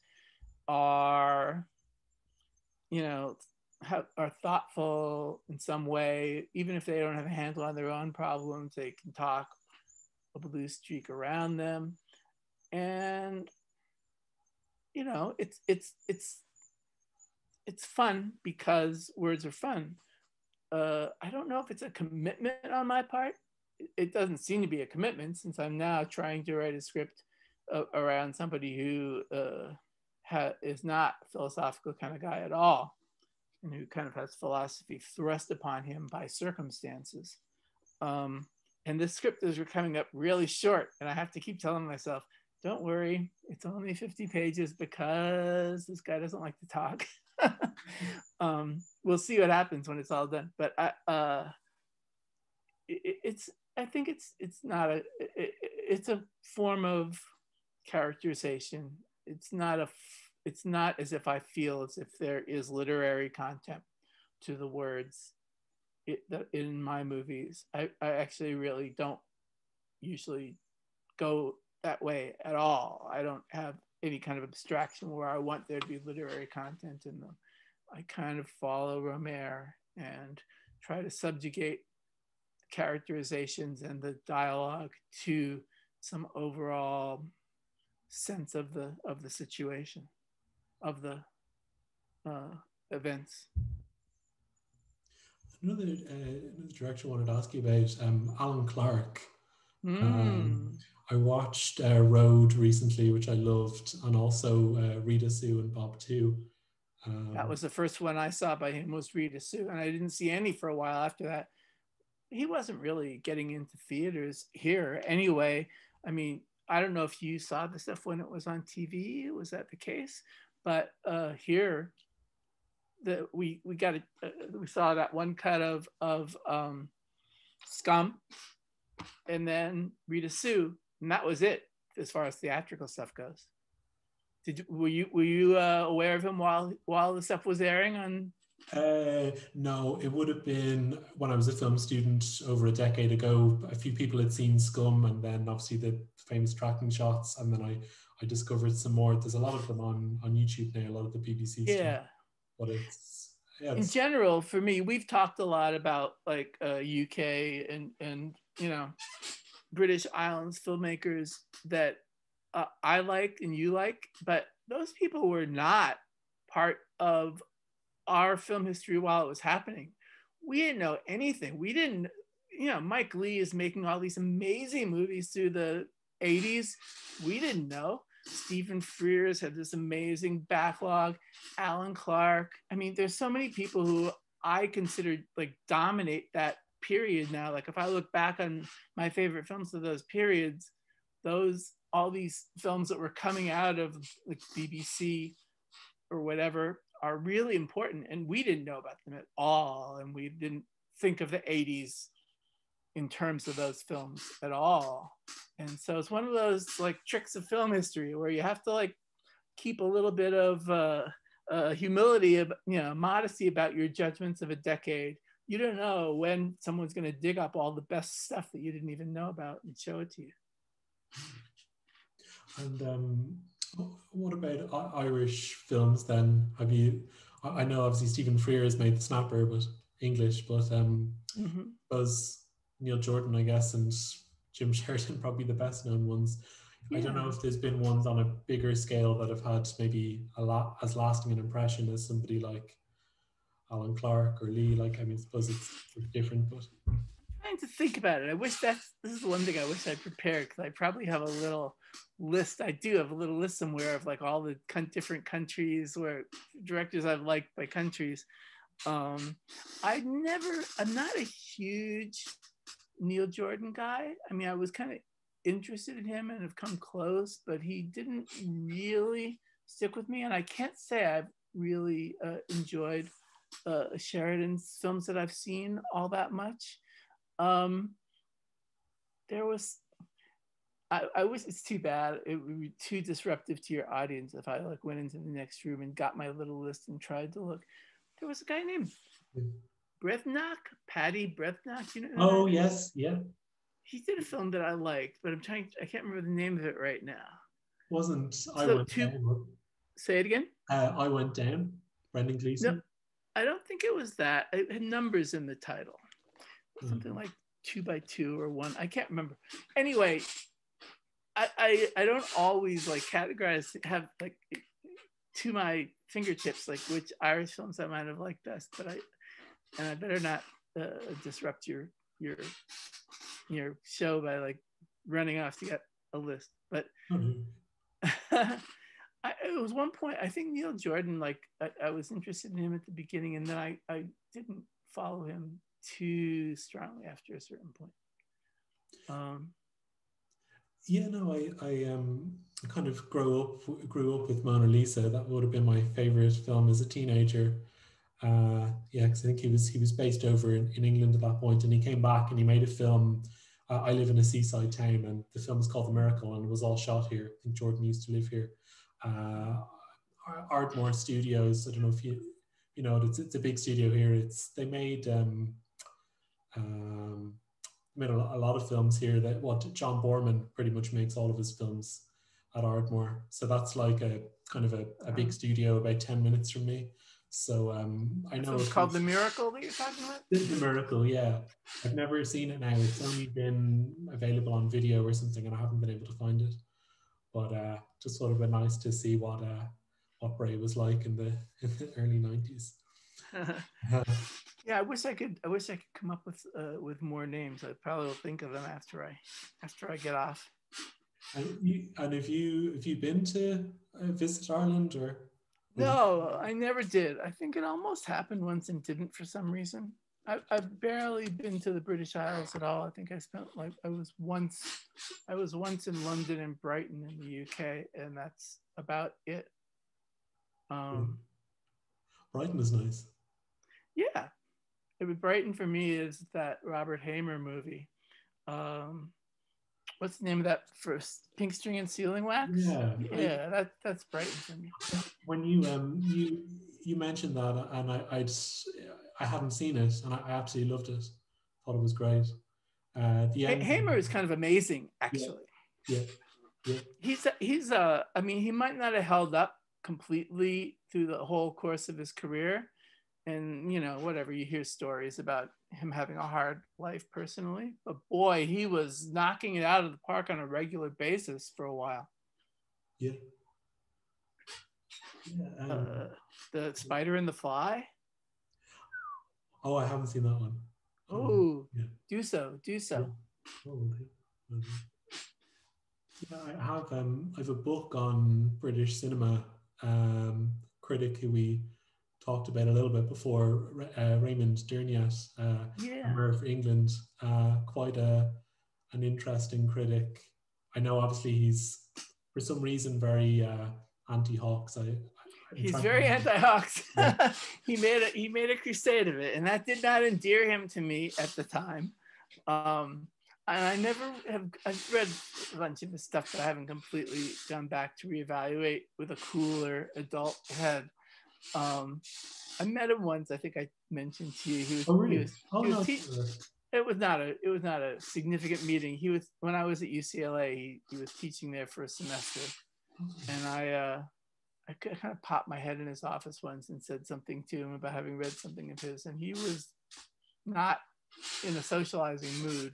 are you know, have, are thoughtful in some way, even if they don't have a handle on their own problems, they can talk a blue streak around them. And, you know, it's, it's, it's, it's fun because words are fun. Uh, I don't know if it's a commitment on my part. It doesn't seem to be a commitment since I'm now trying to write a script uh, around somebody who uh, ha- is not philosophical kind of guy at all, and who kind of has philosophy thrust upon him by circumstances. Um, and the script is coming up really short, and I have to keep telling myself, "Don't worry, it's only 50 pages because this guy doesn't like to talk." um, we'll see what happens when it's all done. But I, uh, it, it's I think it's it's not a it, it's a form of characterization it's not a it's not as if I feel as if there is literary content to the words in my movies. I, I actually really don't usually go that way at all. I don't have any kind of abstraction where I want there to be literary content in them. I kind of follow Rohmer and try to subjugate characterizations and the dialogue to some overall sense of the of the situation of the uh, events. Another, uh, another director I wanted to ask you about um, Alan Clarke. Mm. um, I watched uh, Road recently which I loved and also uh, Rita Sue and Bob too um, that was the first one I saw by him was Rita Sue and I didn't see any for a while after that. He wasn't really getting into theaters here anyway. I mean I don't know if you saw the stuff when it was on TV. Was that the case? But uh, here, the we we got a, uh, we saw that one cut of of um, Scum, and then Rita Sue, and that was it as far as theatrical stuff goes. Did were you were you uh, aware of him while while the stuff was airing on uh, no, it would have been when I was a film student over a decade ago. A few people had seen Scum, and then obviously the famous tracking shots, and then I I discovered some more. There's a lot of them on on YouTube now. A lot of the BBC yeah. stuff, but it's, yeah, it's in general for me. We've talked a lot about like uh, UK and and you know British Islands filmmakers that uh, I like and you like, but those people were not part of our film history while it was happening. We didn't know anything. We didn't, you know, Mike Leigh is making all these amazing movies through the 80s. We didn't know. Stephen Frears had this amazing backlog. Alan Clarke. I mean, there's so many people who I consider like dominate that period now. Like if I look back on my favorite films of those periods, those all these films that were coming out of like BBC or whatever are really important and we didn't know about them at all and we didn't think of the 80s in terms of those films at all. And so it's one of those like tricks of film history where you have to like keep a little bit of uh, uh, humility of you know modesty about your judgments of a decade. You don't know when someone's going to dig up all the best stuff that you didn't even know about and show it to you. And um, what about Irish films then? Have you? I know obviously Stephen Frear has made The Snapper, but English, but um, mm-hmm. was Neil Jordan, I guess, and Jim Sheridan probably the best known ones. Yeah. I don't know if there's been ones on a bigger scale that have had maybe a lot as lasting an impression as somebody like Alan Clarke or Leigh. Like, I mean, I suppose it's different, but I'm trying to think about it. I wish that's this is the one thing I wish I prepared because I probably have a little list. I do have a little list somewhere of like all the con- different countries where directors I've liked by countries. Um, I never, I'm not a huge Neil Jordan guy. I mean, I was kind of interested in him and have come close, but he didn't really stick with me. And I can't say I've really uh, enjoyed uh, Sheridan's films that I've seen all that much. Um, there was I, I wish it's too bad. It would be too disruptive to your audience if I like went into the next room and got my little list and tried to look. There was a guy named Breathnach, Paddy Breathnach. You know? Oh yes, yeah. He did a film that I liked, but I'm trying. I can't remember the name of it right now. Wasn't I went two, down? Say it again. Uh, I went down. Brendan Gleeson. No, I don't think it was that. It had numbers in the title, something mm. like two by two or one. I can't remember. Anyway, I, I I don't always like categorize have like to my fingertips like which Irish films I might have liked best, but I and I better not uh, disrupt your your your show by like running off to get a list. But mm-hmm. I, it was one point I think Neil Jordan like I, I, was interested in him at the beginning, and then I I didn't follow him too strongly after a certain point. Um, yeah, no, I, I um, kind of grew up grew up with Mona Lisa. That would have been my favorite film as a teenager. Uh, yeah, because I think he was he was based over in, in England at that point, and he came back and he made a film. Uh, I live in a seaside town, and the film is called The Miracle, and it was all shot here. I think Jordan used to live here. Uh, Ardmore Studios. I don't know if you you know it's it's a big studio here. It's they made um, um, made a, a lot of films here that what John Boorman pretty much makes all of his films at Ardmore. So that's like a kind of a, a big studio about 10 minutes from me. So um, I know so it's called The Miracle that you're talking about? The, the, Miracle, yeah. I've never seen it now. It's only been available on video or something, and I haven't been able to find it. But uh, just sort of been nice to see what uh, what Bray was like in the, in the early 90s. Yeah, I wish I could. I wish I could come up with uh, with more names. I probably will think of them after I after I get off. And, you, and have you have you been to uh, visit Ireland or? No, I never did. I think it almost happened once and didn't for some reason. I, I've barely been to the British Isles at all. I think I spent like I was once, I was once in London and Brighton in the UK, and that's about it. Um, Brighton is nice. Yeah, it would Brighton for me is that Robert Hamer movie. Um, what's the name of that first Pink String and Sealing Wax? Yeah, yeah, that that's Brighton for me. When you um you you mentioned that, and I I'd, I hadn't seen it, and I, absolutely loved it. Thought it was great. Uh, the end, Hamer is kind of amazing, actually. Yeah. yeah. yeah. He's he's uh I mean he might not have held up completely through the whole course of his career, and you know whatever you hear stories about him having a hard life personally but boy he was knocking it out of the park on a regular basis for a while. Yeah, yeah um, uh, the spider and the fly? Oh i haven't seen that one. Oh yeah. do so do so. Yeah. Oh, okay. yeah i have um i have a book on british cinema um critic who we talked about a little bit before, uh, Raymond Durgnat, uh, yeah. for England, uh, quite a an interesting critic. I know, obviously, he's for some reason very uh, anti-Hawks. I, he's very anti-Hawks. Yeah. he made a he made a crusade of it, and that did not endear him to me at the time. Um, and I never have I've read a bunch of his stuff, but I haven't completely gone back to reevaluate with a cooler adult head. Um, I met him once. I think I mentioned to you. He was. Oh, really? He was, oh, he was no. te- it was not a. It was not a significant meeting. He was when I was at UCLA. He, he was teaching there for a semester, and I. uh I kind of popped my head in his office once and said something to him about having read something of his, and he was not in a socializing mood.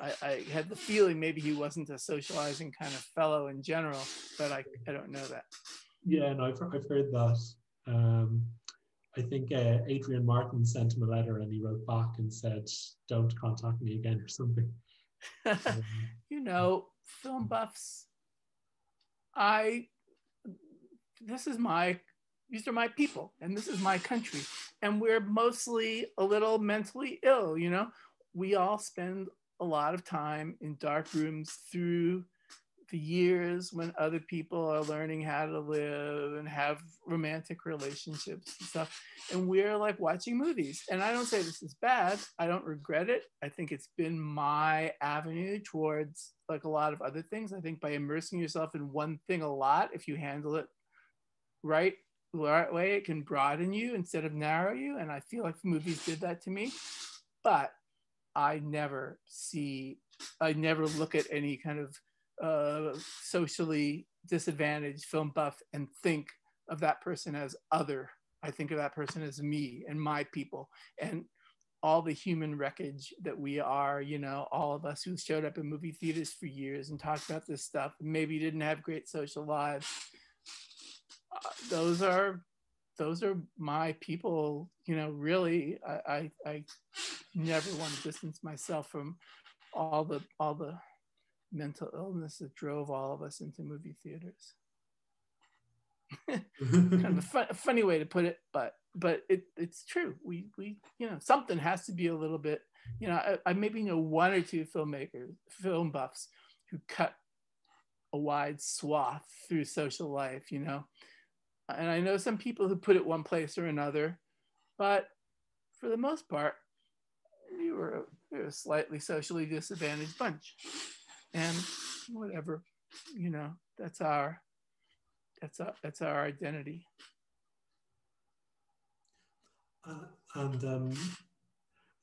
I, I, had the feeling maybe he wasn't a socializing kind of fellow in general, but I, I don't know that. Yeah, no, I've, I've heard that. Um, I think uh, Adrian Martin sent him a letter and he wrote back and said, don't contact me again or something. um, you know, film buffs, I, this is my, these are my people and this is my country. And we're mostly a little mentally ill, you know? We all spend a lot of time in dark rooms through the years when other people are learning how to live and have romantic relationships and stuff. And we're like watching movies. And I don't say this is bad. I don't regret it. I think it's been my avenue towards like a lot of other things. I think by immersing yourself in one thing a lot, if you handle it right, the right way, it can broaden you instead of narrow you. And I feel like movies did that to me. But I never see, I never look at any kind of uh, socially disadvantaged film buff and think of that person as other. I think of that person as me and my people and all the human wreckage that we are, you know, all of us who showed up in movie theaters for years and talked about this stuff, maybe didn't have great social lives. Uh, those are those are my people you know really I, I, I never want to distance myself from all the all the mental illness that drove all of us into movie theaters. Kind of a, fun, a, funny way to put it but but it, it's true. We we you know something has to be a little bit you know I, I maybe know one or two filmmakers film buffs who cut a wide swath through social life you know? And I know some people who put it one place or another, but for the most part, we were, we were a slightly socially disadvantaged bunch. And whatever, you know, that's our that's our that's our identity. Uh, and um,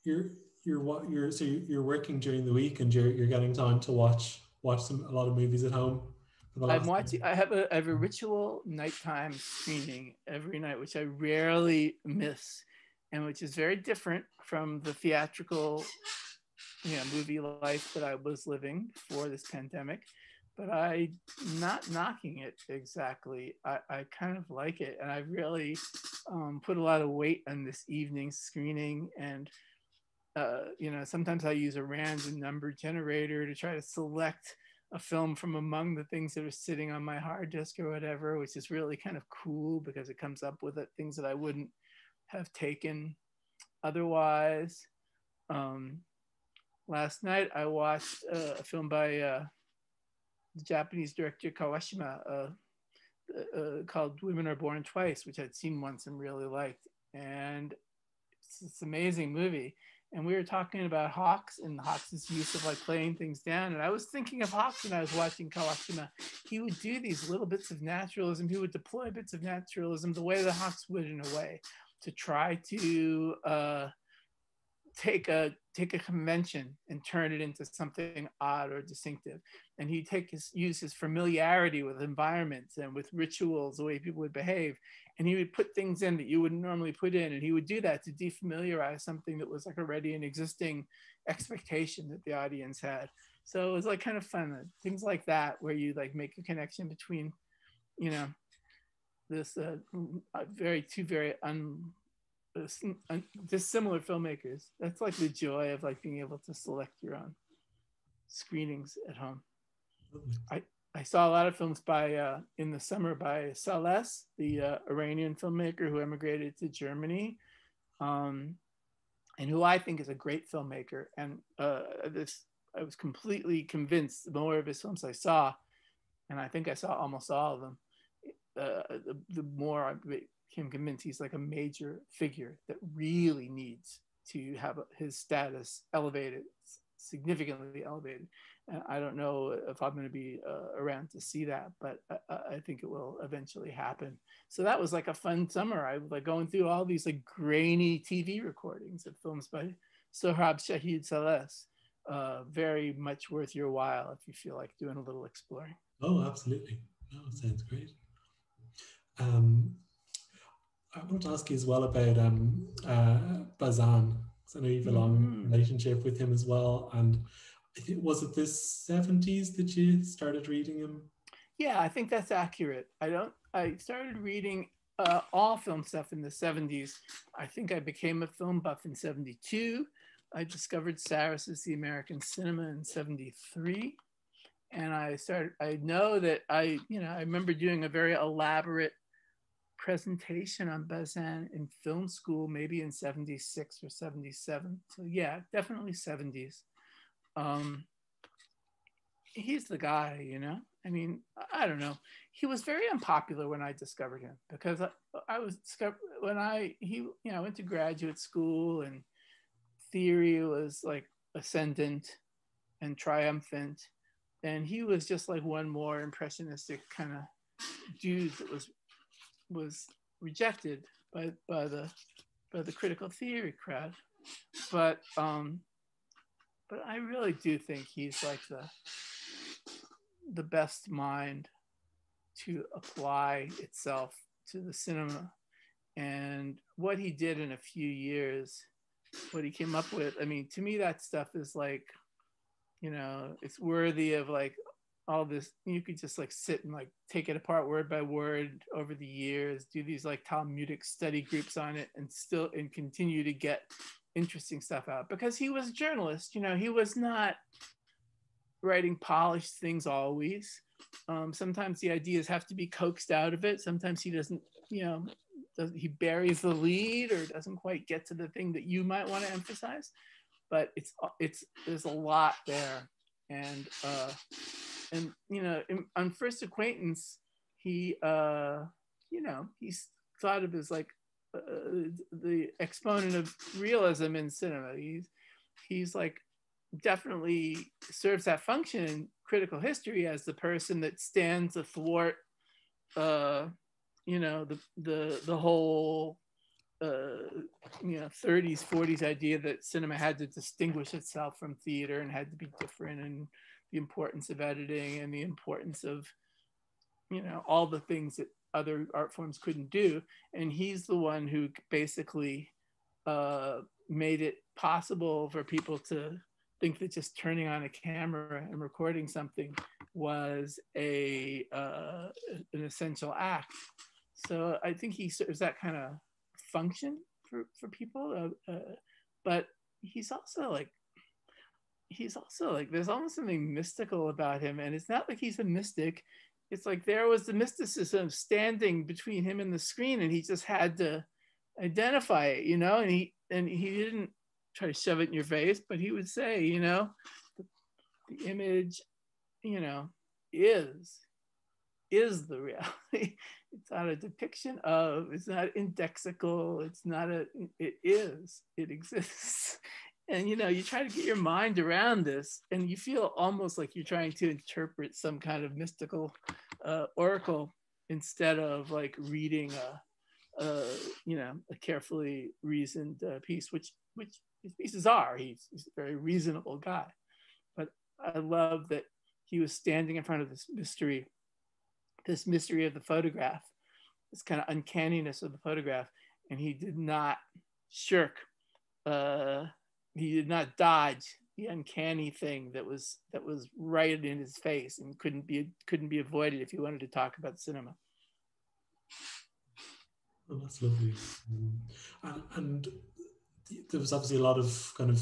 you're you're what you're so you're working during the week and you're you're getting time to watch watch some a lot of movies at home. I'm watching. I have a I have a ritual nighttime screening every night, which I rarely miss, and which is very different from the theatrical, you know, movie life that I was living before this pandemic. But I not knocking it exactly. I, I kind of like it, and I really um, put a lot of weight on this evening screening and. Uh, you know, sometimes I use a random number generator to try to select a film from among the things that are sitting on my hard disk or whatever, which is really kind of cool because it comes up with it, things that I wouldn't have taken otherwise. Um, last night I watched uh, a film by uh, the Japanese director Kawashima uh, uh, called Women Are Born Twice, which I'd seen once and really liked. And it's, an amazing movie and we were talking about Hawks and Hawks' use of like playing things down. And I was thinking of Hawks when I was watching Kawashima. He would do these little bits of naturalism. He would deploy bits of naturalism the way the Hawks would in a way to try to uh, take a take a convention and turn it into something odd or distinctive. And he'd take his use his familiarity with environments and with rituals, the way people would behave, and he would put things in that you wouldn't normally put in. And he would do that to defamiliarize something that was like already an existing expectation that the audience had. So it was like kind of fun uh, things like that where you like make a connection between you know this uh, mm, uh very two very un, un, dissimilar filmmakers that's like the joy of like being able to select your own screenings at home i I saw a lot of films by uh, in the summer by Saless, the uh, Iranian filmmaker who emigrated to Germany, um, and who I think is a great filmmaker. And uh, this, I was completely convinced the more of his films I saw, and I think I saw almost all of them. Uh, the, the more I became convinced he's like a major figure that really needs to have his status elevated, significantly elevated. And I don't know if I'm going to be uh, around to see that, but I, I, think it will eventually happen. So that was like a fun summer. I was like going through all these like grainy TV recordings of films by Sohrab Shahid Saless. Uh, very much worth your while if you feel like doing a little exploring. Oh, absolutely. Sounds great. Um, I want to ask you as well about um, uh, Bazin. I know you have a long mm-hmm. relationship with him as well. And was it the 70s that you started reading him? Yeah, I think that's accurate. I don't, I started reading uh, all film stuff in the 70s. I think I became a film buff in 72. I discovered Sarris's The American Cinema in 73. And I started, I know that I, you know, I remember doing a very elaborate presentation on Bazin in film school, maybe in 76 or 77. So yeah, definitely 70s. Um, he's the guy, you know? I mean, I don't know. He was very unpopular when I discovered him because I, I was when I he you know I went to graduate school and theory was like ascendant and triumphant, and he was just like one more impressionistic kind of dude that was was rejected by by the by the critical theory crowd. But um, but I really do think he's like the the best mind to apply itself to the cinema and what he did in a few years what he came up with i mean to me that stuff is like you know it's worthy of like all this you could just like sit and like take it apart word by word over the years do these like talmudic study groups on it and still and continue to get interesting stuff out. Because he was a journalist you know he was not writing polished things always. Um, sometimes the ideas have to be coaxed out of it. Sometimes he doesn't you know does, he buries the lead or doesn't quite get to the thing that you might want to emphasize. But it's it's there's a lot there and uh and you know in, on first acquaintance he uh you know he's thought of as like uh, the exponent of realism in cinema. He's he's like definitely serves that function in critical history as the person that stands athwart uh you know the the the whole uh, you know 30s 40s idea that cinema had to distinguish itself from theater and had to be different and the importance of editing and the importance of you know all the things that other art forms couldn't do. And he's the one who basically uh, made it possible for people to think that just turning on a camera and recording something was a uh, an essential act. So i think he serves that kind of function for, for people uh, uh, but he's also like he's also like there's almost something mystical about him and it's not like he's a mystic. It's like there was the mysticism standing between him and the screen and he just had to identify it you know and he and he didn't try to shove it in your face but he would say you know the, the image you know is is the reality. It's not a depiction of it's not indexical it's not a it is it exists. And you know you try to get your mind around this and you feel almost like you're trying to interpret some kind of mystical uh, oracle instead of like reading a, a you know a carefully reasoned uh, piece which which his pieces are. He's, he's a very reasonable guy. But i love that he was standing in front of this mystery this mystery of the photograph this kind of uncanniness of the photograph and he did not shirk uh, he did not dodge the uncanny thing that was that was right in his face and couldn't be couldn't be avoided if he wanted to talk about cinema. Oh, that's lovely. Um, and, and there was obviously a lot of kind of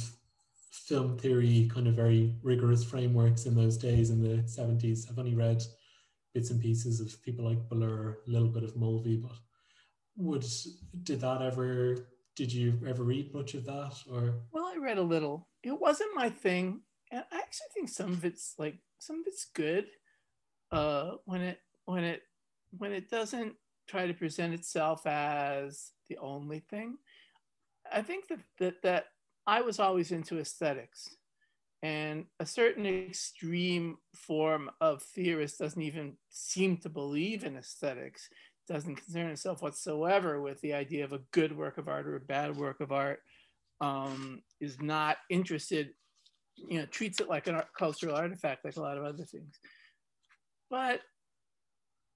film theory, kind of very rigorous frameworks in those days in the 70s. I've only read bits and pieces of people like Bellour, a little bit of Mulvey, but would did that ever did you ever read much of that or? Well i read a little. It wasn't my thing. And i actually think some of it's like some of it's good uh when it when it when it doesn't try to present itself as the only thing. I think that that, that i was always into aesthetics and a certain extreme form of theorist doesn't even seem to believe in aesthetics doesn't concern itself whatsoever with the idea of a good work of art or a bad work of art, um, is not interested, you know, treats it like a art, cultural artifact, like a lot of other things. But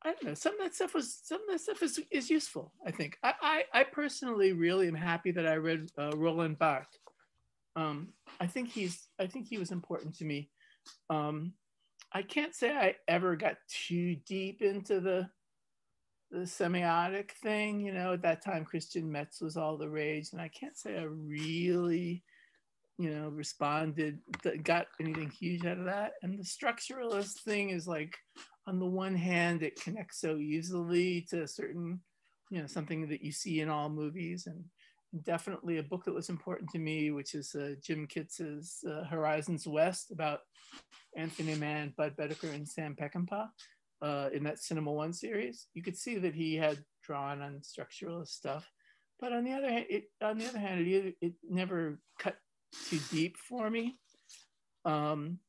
I don't know. Some of that stuff was some of that stuff is, is useful. I think. I, I, I personally really am happy that I read uh, Roland Barthes. Um, I think he's. I think he was important to me. Um, I can't say I ever got too deep into the the semiotic thing. You know, at that time, Christian Metz was all the rage, and I can't say I really, you know, responded, got anything huge out of that. And the structuralist thing is like, on the one hand, it connects so easily to certain, you know, something that you see in all movies, and definitely a book that was important to me, which is uh, Jim Kitses' uh, Horizons West about Anthony Mann, Bud Boetticher, and Sam Peckinpah uh, in that Cinema One series, you could see that he had drawn on structuralist stuff. But on the other hand, it, on the other hand, it, it never cut too deep for me. Um,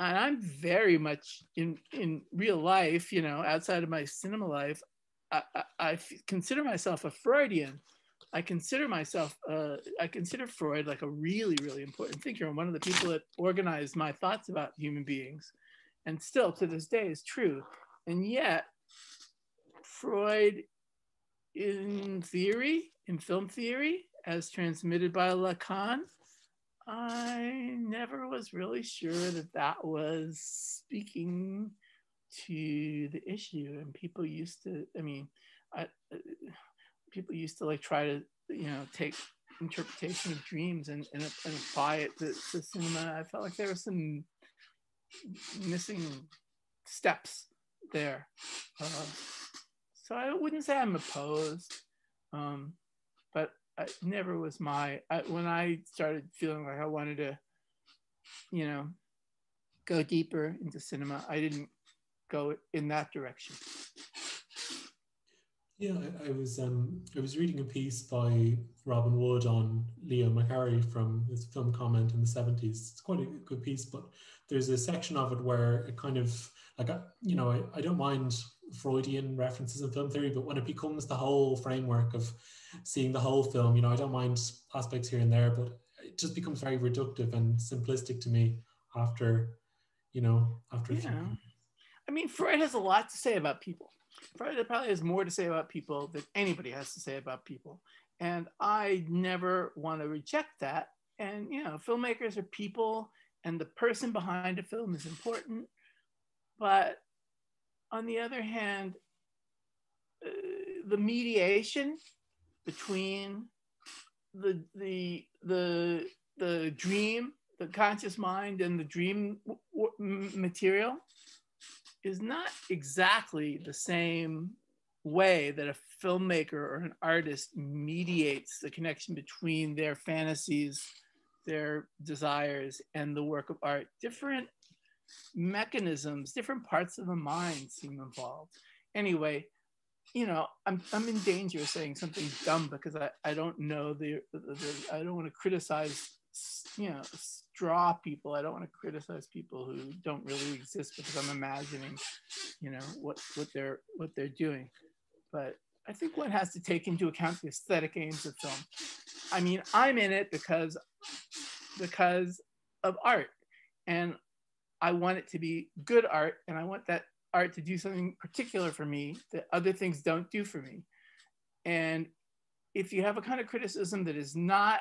and I'm very much in in real life, you know, outside of my cinema life, I, I, I consider myself a Freudian. I consider myself, uh, I consider Freud like a really, really important thinker and one of the people that organized my thoughts about human beings and still to this day is true. And yet, Freud, in theory, in film theory, as transmitted by Lacan, I never was really sure that that was speaking to the issue. And people used to, I mean, I, people used to like try to, you know, take interpretation of dreams and, and, and apply it to, to cinema. I felt like there were some missing steps there. Uh, so I wouldn't say I'm opposed, um, but it never was my. I, when I started feeling like I wanted to, you know, go deeper into cinema, I didn't go in that direction. Yeah, I, I, was um, I was reading a piece by Robin Wood on Leo McCarey from his film comment in the seventies. It's quite a good piece, but there's a section of it where it kind of like you know I, I don't mind Freudian references in film theory, but when it becomes the whole framework of seeing the whole film, you know I don't mind aspects here and there, but it just becomes very reductive and simplistic to me after you know after. Yeah. I mean, Freud has a lot to say about people. Freud probably has more to say about people than anybody has to say about people. And I never want to reject that. And, you know, filmmakers are people and the person behind a film is important. But on the other hand, uh, the mediation between the the the the dream, the conscious mind, and the dream material is not exactly the same way that a filmmaker or an artist mediates the connection between their fantasies their desires and the work of art. Different mechanisms, different parts of the mind seem involved. Anyway, you know, I'm, I'm in danger of saying something dumb because I, I don't know the, the, the I don't want to criticize, you know, straw people. I don't want to criticize people who don't really exist because I'm imagining, you know, what, what they're, what they're doing. But I think one has to take into account the aesthetic aims of film. I mean, I'm in it because because of art, and I want it to be good art, and I want that art to do something particular for me that other things don't do for me. And if you have a kind of criticism that is not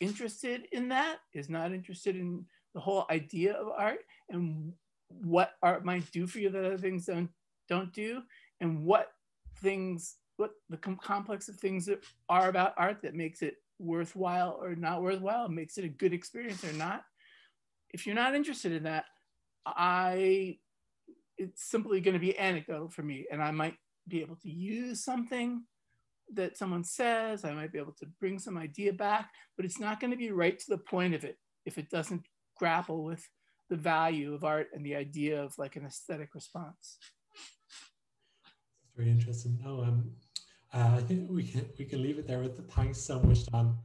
interested in that, is not interested in the whole idea of art and what art might do for you that other things don't don't do, and what things what the com- complex of things that are about art that makes it worthwhile or not worthwhile, makes it a good experience or not. If you're not interested in that, I it's simply going to be anecdotal for me, and I might be able to use something that someone says. I might be able to bring some idea back, but it's not going to be right to the point of it if it doesn't grapple with the value of art and the idea of like an aesthetic response. Very interesting. No, um, uh, I think we can we can leave it there with the thanks so much, Dan.